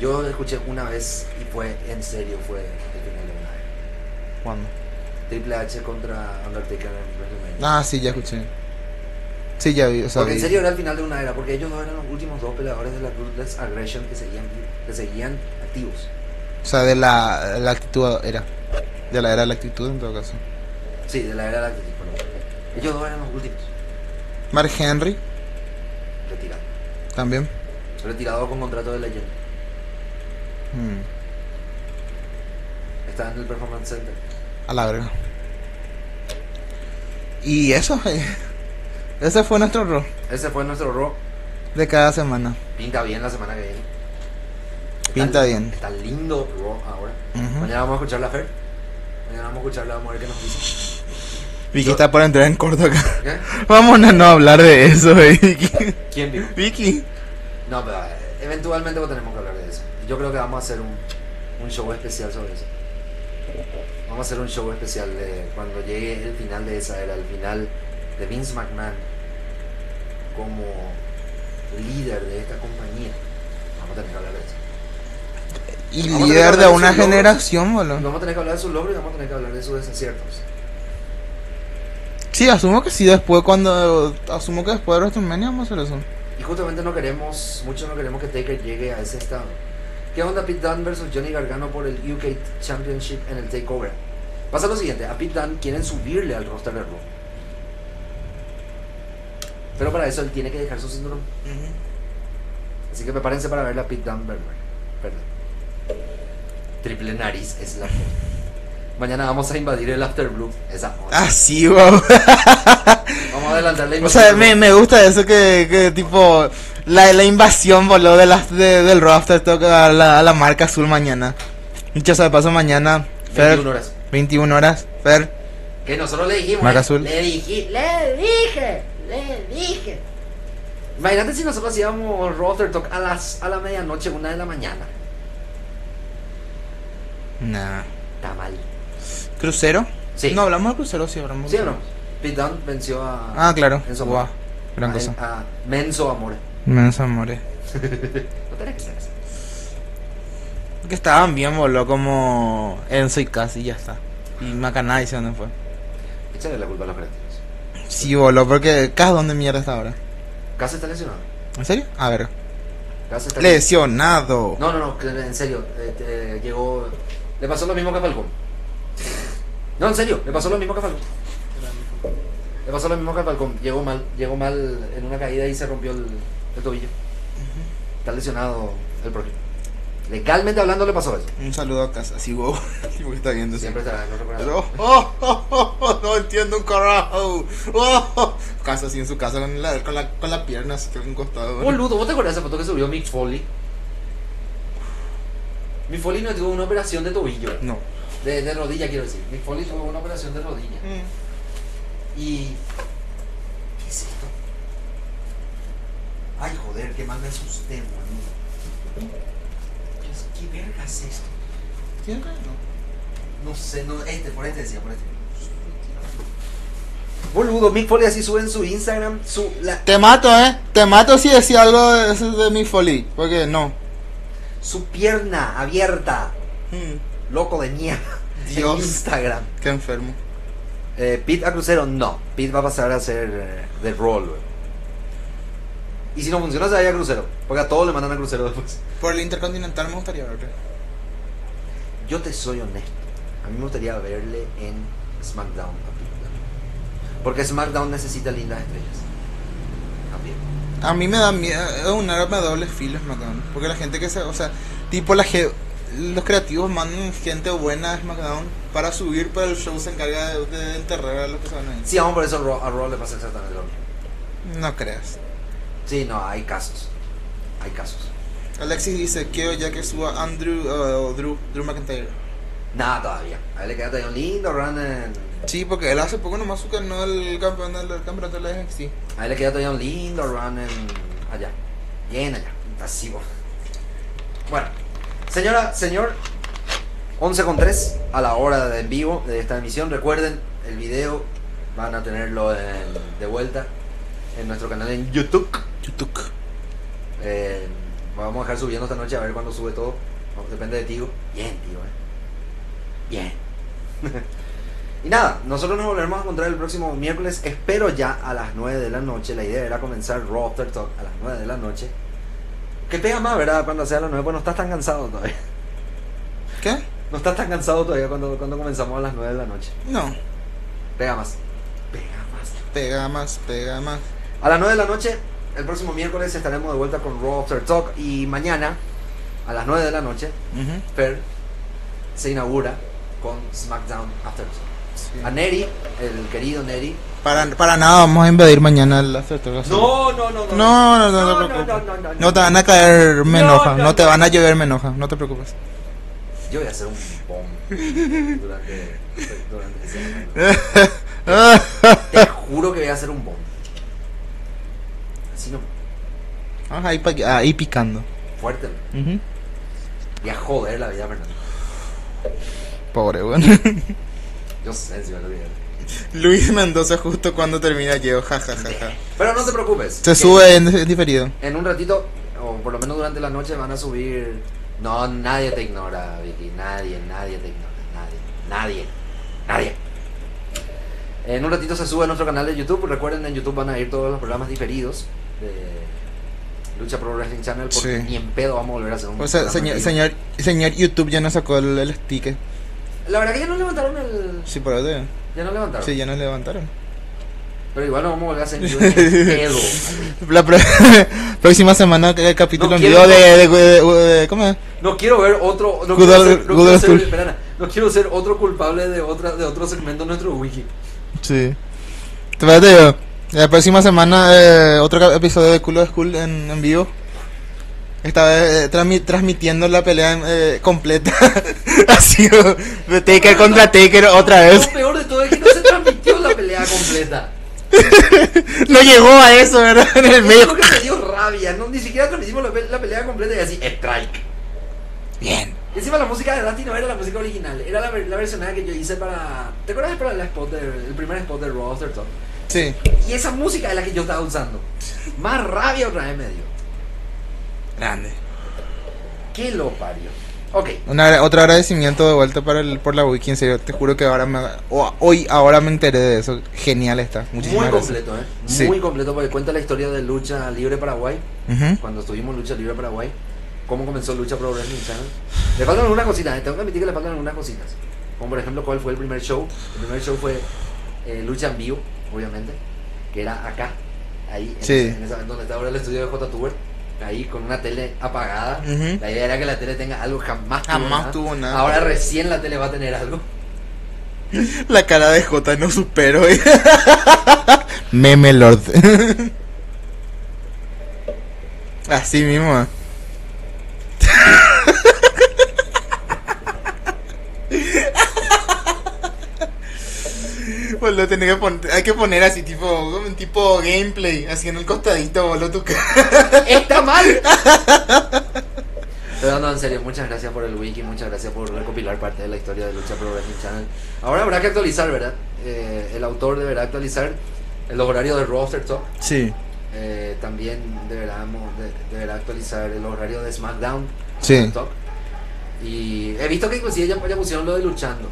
Yo escuché una vez y fue, en serio, fue ¿Cuándo? Triple H contra Undertaker en WrestleMania. Ah, sí, ya escuché. Sí, ya vi, o sea, porque en serio era el final de una era, porque ellos dos eran los últimos dos peleadores de la Ruthless Aggression que seguían, que seguían activos. o sea, de la, la actitud era. De la era de la actitud en todo caso. Sí, de la era de la actitud, perdón. Ellos dos eran los últimos. Mark Henry Retirado. también. Retirado con contrato de leyenda. Hmm, Está en el Performance Center. A la verga. Y eso, eh, ese fue nuestro rol Ese fue nuestro Raw. de cada semana. Pinta bien la semana que viene. Pinta bien. Está lindo Raw ahora. Mañana vamos a escuchar la Fer. Mañana vamos a escucharla, vamos a ver qué nos dice. Vicky Yo- está por entrar en corto acá. ¿Qué? Vamos a no hablar de eso, eh, Vicky. ¿Quién dijo? Vicky. No, pero eh, eventualmente tenemos que hablar de eso. Yo creo que vamos a hacer un, un show especial sobre eso. Vamos a hacer un show especial de cuando llegue el final de esa era, el final de Vince McMahon como líder de esta compañía. Vamos a tener que hablar de eso. Y Vamos líder de de una generación, boludo. Vamos a tener que hablar de sus logros y vamos a tener que hablar de sus desaciertos. Sí, asumo que sí, después cuando... Asumo que después de WrestleMania vamos a hacer eso. Y justamente no queremos, mucho no queremos que Taker llegue a ese estado. ¿Qué onda Pete Dunne versus Johnny Gargano por el UK Championship en el Takeover? Pasa lo siguiente, a Pete Dunne quieren subirle al roster de Raw. Pero para eso él tiene que dejar su cinturón. Así que prepárense para ver a Pete Dunne ver- Perdón. Triple nariz es la. Mañana vamos a invadir el After Blue. Esa onda. Ah, sí, wow. Vamos a adelantarle (laughs) O sea, me, me gusta eso que, que tipo... La, la invasión, boludo, de las, de, del roster toca a la, a la marca azul mañana. Dicho sea de paso, mañana... Fer, 21 horas. 21 horas. Fer, Que nosotros le dijimos. Marca eh, azul. Le dije, le dije, le dije. Imagínate si nosotros hacíamos Roster Talk a las a la medianoche, una de la mañana. nah. Está mal. ¿Crucero? Sí. No, hablamos de crucero, sí, hablamos ¿Sí no? Dunne venció a. Ah, claro. Enzo Amore. gran a, cosa. a Menso Amore. Menos amores. No tenés que ser así. Que estaban bien, boludo, como Enzo y Casi y ya está. Y Macaná dice dónde fue. Échale la culpa a los creativos. Sí, boludo, porque Cas dónde mierda está ahora. Cas está lesionado. ¿En serio? A ver. Cas está Lesionado. No, no, no, en serio. eh, eh, llegó. Le pasó lo mismo que a Falcón. No, en serio, le pasó lo mismo que a Falcón. Le pasó lo mismo que al Falcón. Llegó mal, llegó mal en una caída y se rompió el, el tobillo. Está lesionado el próximo. Legalmente hablando le pasó eso. Un saludo a casa, así wow. (laughs) Tipo que está viendo. Siempre estará, no recuerdo. Pero, oh, oh, oh, oh, no entiendo un carajo. Oh, oh. Casa así en su casa con la, con la, con la pierna así a un costado. Boludo, ¿vos te acuerdas de esa foto que subió Mick Foley? Mick Foley no tuvo una operación de tobillo. No. De, de rodilla, quiero decir. Mick Foley tuvo una operación de rodilla. Mm. Y. ¿Qué es esto? Ay, joder, que me asusté, boludo. ¿Qué, ¿Qué verga es esto? ¿Tiene acá? No. No sé, no, este, por este decía, por este. Boludo, Mick Foley así sube en su Instagram su, la, Te mato, eh. Te mato si decía algo de, eso de mi folly. Porque no. su pierna abierta, Mm. loco de mierda. (laughs) Dios. En Instagram. Qué enfermo. Eh, Pete a crucero, no. Pete va a pasar a ser eh, de rol, güey. Y si no funciona, se vaya a crucero. Porque a todos le mandan a crucero después. Por el Intercontinental me gustaría verle. Yo te soy honesto. A mí me gustaría verle en SmackDown. a Pete. Porque SmackDown necesita lindas estrellas. También. A mí me da miedo, es un arma de doble filo SmackDown. Porque la gente que se, o sea, tipo la ge- los creativos mandan gente buena a SmackDown para subir, pero el show se encarga de, de enterrar a los que se van a ir. Sí, vamos por eso a Raw, a Raw le pasa exactamente lo mismo. No creas. Sí, no, hay casos. Hay casos. Alexis dice, quiero ya que suba Andrew uh, o Drew, Drew McIntyre. Nada todavía. A él le queda todavía un lindo run en. Sí, porque él hace poco nomás ganó el campeón del el campeonato de la NXT. A él le queda todavía un lindo run en. allá. Bien allá. Así. Bueno, señora, señor, 11 con 3 a la hora de en vivo de esta emisión. Recuerden, el video van a tenerlo en- de vuelta en nuestro canal en YouTube. YouTube. Eh, vamos a dejar subiendo esta noche a ver cuándo sube todo. No, Depende de Tigo. Bien, tío, eh. Bien. (laughs) y nada, nosotros nos volveremos a encontrar el próximo miércoles. Espero ya a las 9 de la noche. La idea era comenzar Raw After Talk a las 9 de la noche. Que pega más, ¿verdad? Cuando sea a las 9, pues no estás tan cansado todavía. (laughs) ¿Qué? No estás tan cansado todavía cuando, cuando comenzamos a las 9 de la noche. No. Pega más. Pega más. Pega más, pega más. A las 9 de la noche, el próximo miércoles estaremos de vuelta con Raw After Talk. Y mañana, a las 9 de la noche, Ujú. Fer se inaugura con SmackDown After Talk. Sí. A Neri, el querido Neri. Para, para nada, vamos a invadir mañana el After Talk. No, no, no, No, no, no, no, no, preocupes. no, no, no, No te van a caer me No, no, no te no. van a llover me enoja, no te preocupes. Yo voy a hacer un bomb durante, durante ese (laughs) momento. Te juro que voy a hacer un bomb. Así no, Vamos ahí, picando. fuerte. Ujú. Y a joder la vida, Fernando. Pobre, bueno. (laughs) Yo sé si me lo olvidé. Luis Mendoza justo cuando termina Yeo, ja, ja, ja, ja. (laughs) Pero no te preocupes. Se sube en, en diferido. En un ratito, o por lo menos durante la noche, van a subir. No, nadie te ignora, Vicky. Nadie, nadie te ignora. Nadie, nadie, nadie. En un ratito se sube a nuestro canal de YouTube. Recuerden, en YouTube van a ir todos los programas diferidos de Lucha Pro Wrestling Channel. Porque Sí. ni en pedo vamos a volver a hacer un O sea, señor, señor, señor YouTube ya nos sacó el, el sticker. La verdad que ya no levantaron el. Sí, por eso. Ya no levantaron. Sí, ya nos levantaron. Pero igual no vamos a volver a hacer (laughs) en pedo. La pro- (laughs) próxima semana el capítulo No en vivo de, de, de- de- ¿Cómo es? No quiero ver otro. No quiero, ser, no good quiero old ser- school. espera, no quiero ser otro culpable de otra de otro segmento de nuestro wiki. Sí. Espérate yo. La próxima semana eh, otro episodio de Culo School en, en vivo. Esta vez eh, transmi- transmitiendo la pelea eh, completa. (laughs) Así, de Taker contra Taker otra vez. Lo peor de todo es que no se transmitió la pelea completa. (laughs) No llegó a eso, ¿verdad? En el medio. lo que me dio rabia. No, ni siquiera transmitimos la, pe- la pelea completa y así, strike. Bien. Encima la música de Dusty no era la música original, era la, la versionada que yo hice para. ¿Te acuerdas para el spot de- el primer spot de After Talk? Sí. Y esa música es la que yo estaba usando. Más rabia otra vez me dio. Grande. ¿Qué lo parió? Ok. Una, otro agradecimiento de vuelta para el, por la wiki, en serio, te juro que ahora me, hoy ahora me enteré de eso. Genial está. Muchísimas Muy gracias. completo, ¿eh? Sí. Muy completo porque cuenta la historia de Lucha Libre Paraguay. Ujú. Cuando estuvimos en Lucha Libre Paraguay. Cómo comenzó Lucha Pro Wrestling Channel. Le faltan algunas cositas, ¿eh? tengo que admitir que le faltan algunas cositas. Como por ejemplo, cuál fue el primer show. El primer show fue eh, Lucha en Vivo. Obviamente, que era acá, ahí, en, Sí. ese- en esa- donde está ahora el estudio de JTuber, ahí con una tele apagada. La idea era que la tele tenga algo, jamás tuvo Jamás nada. tuvo nada. Ahora recién la tele va a tener algo. (laughs) La cara de J no supero. eh. Meme Lord. (laughs) Así mismo. Boludo, tenés que poner, hay que poner así tipo, un tipo gameplay, así en el costadito, boludo, tu cara. ¡Está mal! (laughs) Pero no, en serio, muchas gracias por el wiki, muchas gracias por recopilar parte de la historia de Lucha Pro Wrestling Channel. Ahora habrá que actualizar, ¿verdad? Eh, el autor deberá actualizar el horario de Roster Talk. Sí, Eh, también deberá, de- deberá actualizar el horario de SmackDown sí. Talk. Y he visto que inclusive ya, ya pusieron lo de luchando.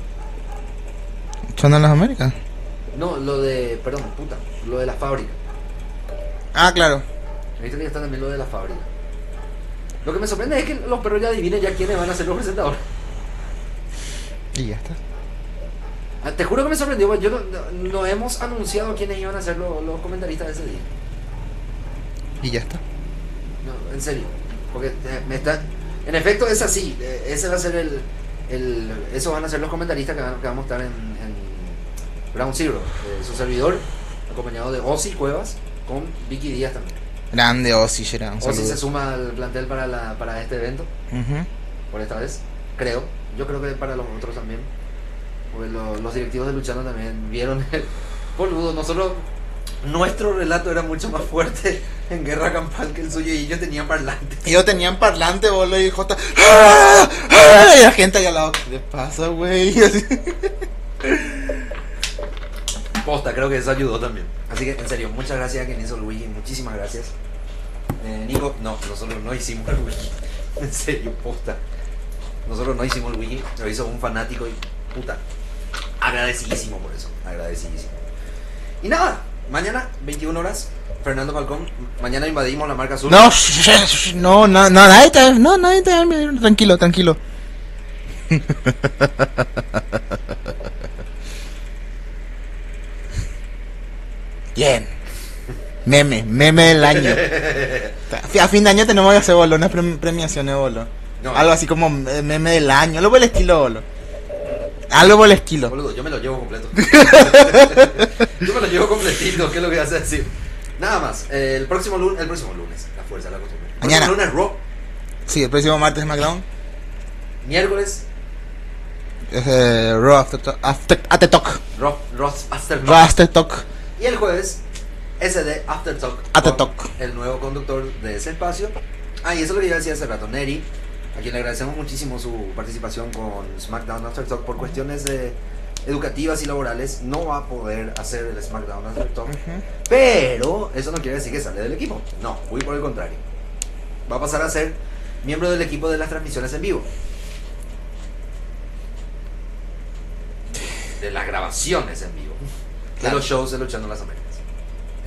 ¿Son en las Américas? No, lo de, perdón, puta, lo de la fábrica. Ah, claro. Ya está también lo de la fábrica. Lo que me sorprende es que los perros ya adivinen ya quiénes van a ser los presentadores. Y ya está. Ah, Te juro que me sorprendió, pues, yo no, no- no hemos anunciado quiénes iban a ser los, los comentaristas de ese día. Y ya está. No, en serio. Porque eh, me está. En efecto es así. eh, Ese va a ser el. el esos van a ser los comentaristas que, van- que vamos a estar en Ground Zero. eh, su servidor, acompañado de Ozzy Cuevas, con Vicky Díaz también. Grande Ozzy, Gerard. Ozzy se suma al plantel para, la, para este evento, por esta vez. Creo. Yo creo que para los otros también. Porque lo- los directivos de Luchando también vieron el. Boludo, nosotros. Nuestro relato era mucho más fuerte (laughs) en guerra campal que el suyo y ellos tenían parlante. Y yo tenía un parlante, boludo, y J. (laughs) ¡Ah! ¡Ah! Y la gente allá al lado. ¿Qué le pasa, güey? (laughs) Posta, creo que eso ayudó también. Así que, en serio, muchas gracias a quien hizo el wiki. Muchísimas gracias. Eh, Nico, no, nosotros no hicimos el wiki. (laughs) En serio, posta. Nosotros no hicimos el wiki. Lo hizo un fanático y, puta, agradecidísimo por eso. Agradecidísimo. Y nada, mañana, 21 horas, Fernando Falcón. Mañana invadimos la marca azul. No, no, no, nadie te, no, nadie te, tranquilo, tranquilo. (laughs) Bien. Meme, meme del año. A fin de año tenemos que hacer bolo, unas prem- premiaciones bolo. No. Algo así como meme del año, algo por el estilo bolo. Algo por el estilo. Boludo, yo me lo llevo completo. (laughs) yo me lo llevo completito, ¿qué es lo que vas a decir? Nada más, eh, el próximo lunes, el próximo lunes, la fuerza la costumbre. El Mañana. lunes Raw, Sí, el próximo martes SmackDown. miércoles Es eh, Raw After Talk. After, after Talk. Raw, Raw After Raw After Talk. Y el jueves, SD After Talk. After Talk. El nuevo conductor de ese espacio. Ah, y eso es lo que iba a decir hace rato, Neri, a quien le agradecemos muchísimo su participación con SmackDown After Talk por cuestiones de educativas y laborales. No va a poder hacer el SmackDown After Talk. Pero eso no quiere decir que sale del equipo. No, muy por el contrario. Va a pasar a ser miembro del equipo de las transmisiones en vivo. De las grabaciones en vivo. De Claro. los shows de Luchando las Américas.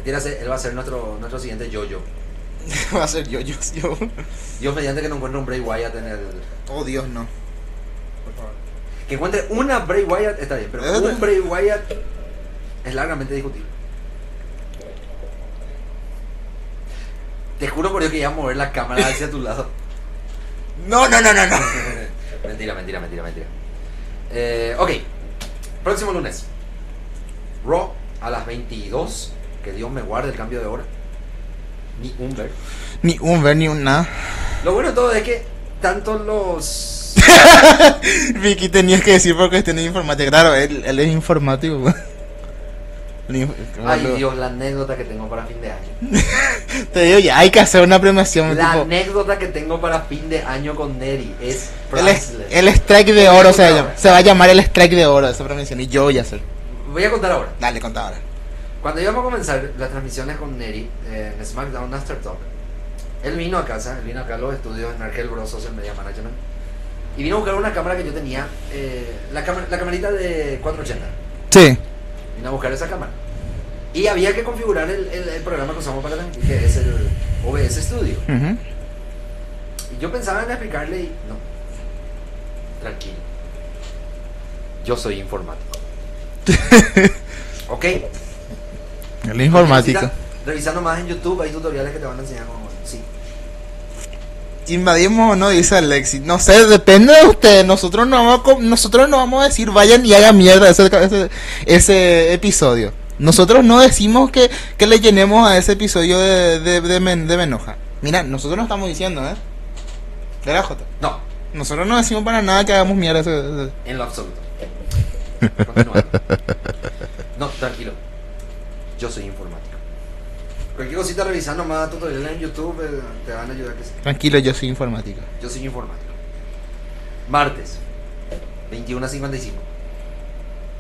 Él va a ser nuestro, nuestro siguiente yo-yo. (laughs) Va a ser yo, yo. Dios mediante que no encuentre un Bray Wyatt en el... Oh, Dios, no. Que encuentre una Bray Wyatt está bien, pero un Bray Wyatt es largamente discutible. Te juro por Dios que iba a mover la cámara hacia tu lado. (laughs) No, no, no, no, no. (laughs) mentira, mentira, mentira, mentira. Eh, ok, próximo lunes. Raw a las 22. Que Dios me guarde el cambio de hora. Ni un ver. Ni un ver, ni un nada. Lo bueno de todo es que tanto los. (laughs) Vicky tenías que decir porque tenía informática. Claro, él, él es informático. (laughs) Ay. Dios, la anécdota que tengo para fin de año. (laughs) Te digo ya, hay que hacer una premiación. La tipo, anécdota que tengo para fin de año con Neri es el, strike de oro se va, a llamar, se va a llamar el strike de oro esa premiación. Y yo voy a hacer. Voy a contar ahora. Dale, contá ahora. Cuando íbamos a comenzar las transmisiones con Neri eh, en SmackDown After Talk, él vino a casa, él vino acá a los estudios en Argel Bros Social Media Management y vino a buscar una cámara que yo tenía, eh, la, cámara, la camarita de 480. Sí. Vino a buscar esa cámara. Y había que configurar el, el- el programa que usamos para transmitir, que es el OBS Studio. Y yo pensaba en explicarle y no. Tranquilo. Yo soy informático. (laughs) ok. El informático. Revisa nomás en YouTube, hay tutoriales que te van a enseñar cómo. Sí. Invadimos o no, dice Alexis. No sé, depende de ustedes. Nosotros no vamos a, nosotros no vamos a decir vayan y hagan mierda ese, ese, ese episodio. Nosotros no decimos que, que le llenemos a ese episodio de, de, de, Men- de Menoja. Mira, nosotros no estamos diciendo, ¿eh? De la J. No, Nosotros no decimos para nada que hagamos mierda ese, ese- en lo absoluto. Continuando. No, tranquilo. Yo soy informático. Cualquier cosita revisa nomás tutoriales en YouTube eh, te van a ayudar que sí. Tranquilo, yo soy informático. Yo soy informático. Martes, 21 a 55.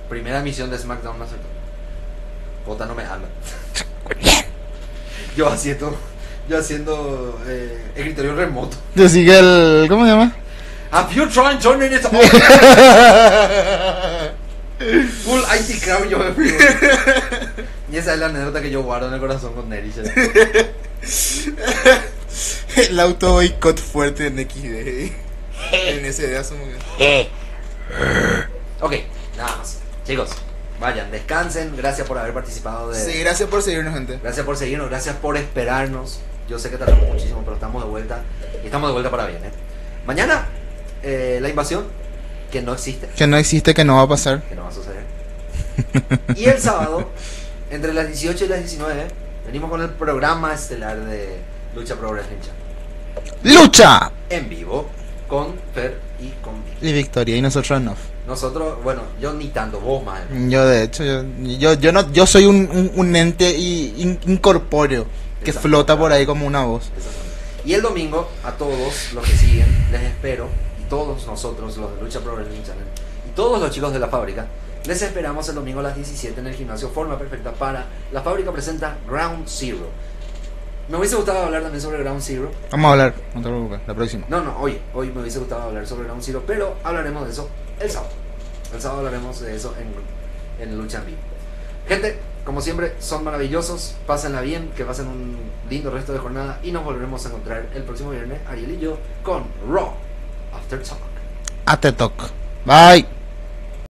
Primera emisión de SmackDown más Bota no me habla. (laughs) yo haciendo, yo haciendo eh, escritorio remoto. Yo sigue el. ¿Cómo se llama? Have you tried turning it? Full IT crowd yo me fui. Y esa es la anécdota que yo guardo en el corazón con Neri. el auto boicot fuerte en XD. en ese día somos. Ok, nada más. Chicos, vayan, descansen. Gracias por haber participado de. Sí, gracias por seguirnos, gente. Gracias por seguirnos, gracias por esperarnos. Yo sé que tardamos muchísimo, pero estamos de vuelta. Y estamos de vuelta para bien, ¿eh? Mañana, eh, la invasión, que no existe, Que no existe, que no va a pasar. que no va a suceder. (laughs) Y el sábado, entre las 18 y las 19, venimos con el programa estelar de Lucha Pro Wrestling. ¡Lucha! En vivo, con Fer y con Vic. Y Victoria, y nosotros no. Nosotros, bueno, yo ni tanto, vos más. Yo, de hecho, yo, yo, yo no, yo soy un, un, un ente in- incorpóreo que flota por ahí como una voz. Exactamente. Y el domingo, a todos los que siguen, les espero, y todos nosotros, los de Lucha Pro Wrestling Channel, y todos los chicos de la fábrica, les esperamos el domingo a las 17 en el gimnasio Forma Perfecta para La Fábrica presenta Ground Zero. Me hubiese gustado hablar también sobre Ground Zero. Vamos a hablar, no te preocupes, la próxima. No, no, hoy, hoy me hubiese gustado hablar sobre Ground Zero, pero hablaremos de eso el sábado. El sábado hablaremos de eso en, en Lucha en Vivo. Gente, como siempre, son maravillosos. Pásenla bien, que pasen un lindo resto de jornada y nos volveremos a encontrar el próximo viernes, Ariel y yo, con Raw After Talk. A te toc. Bye.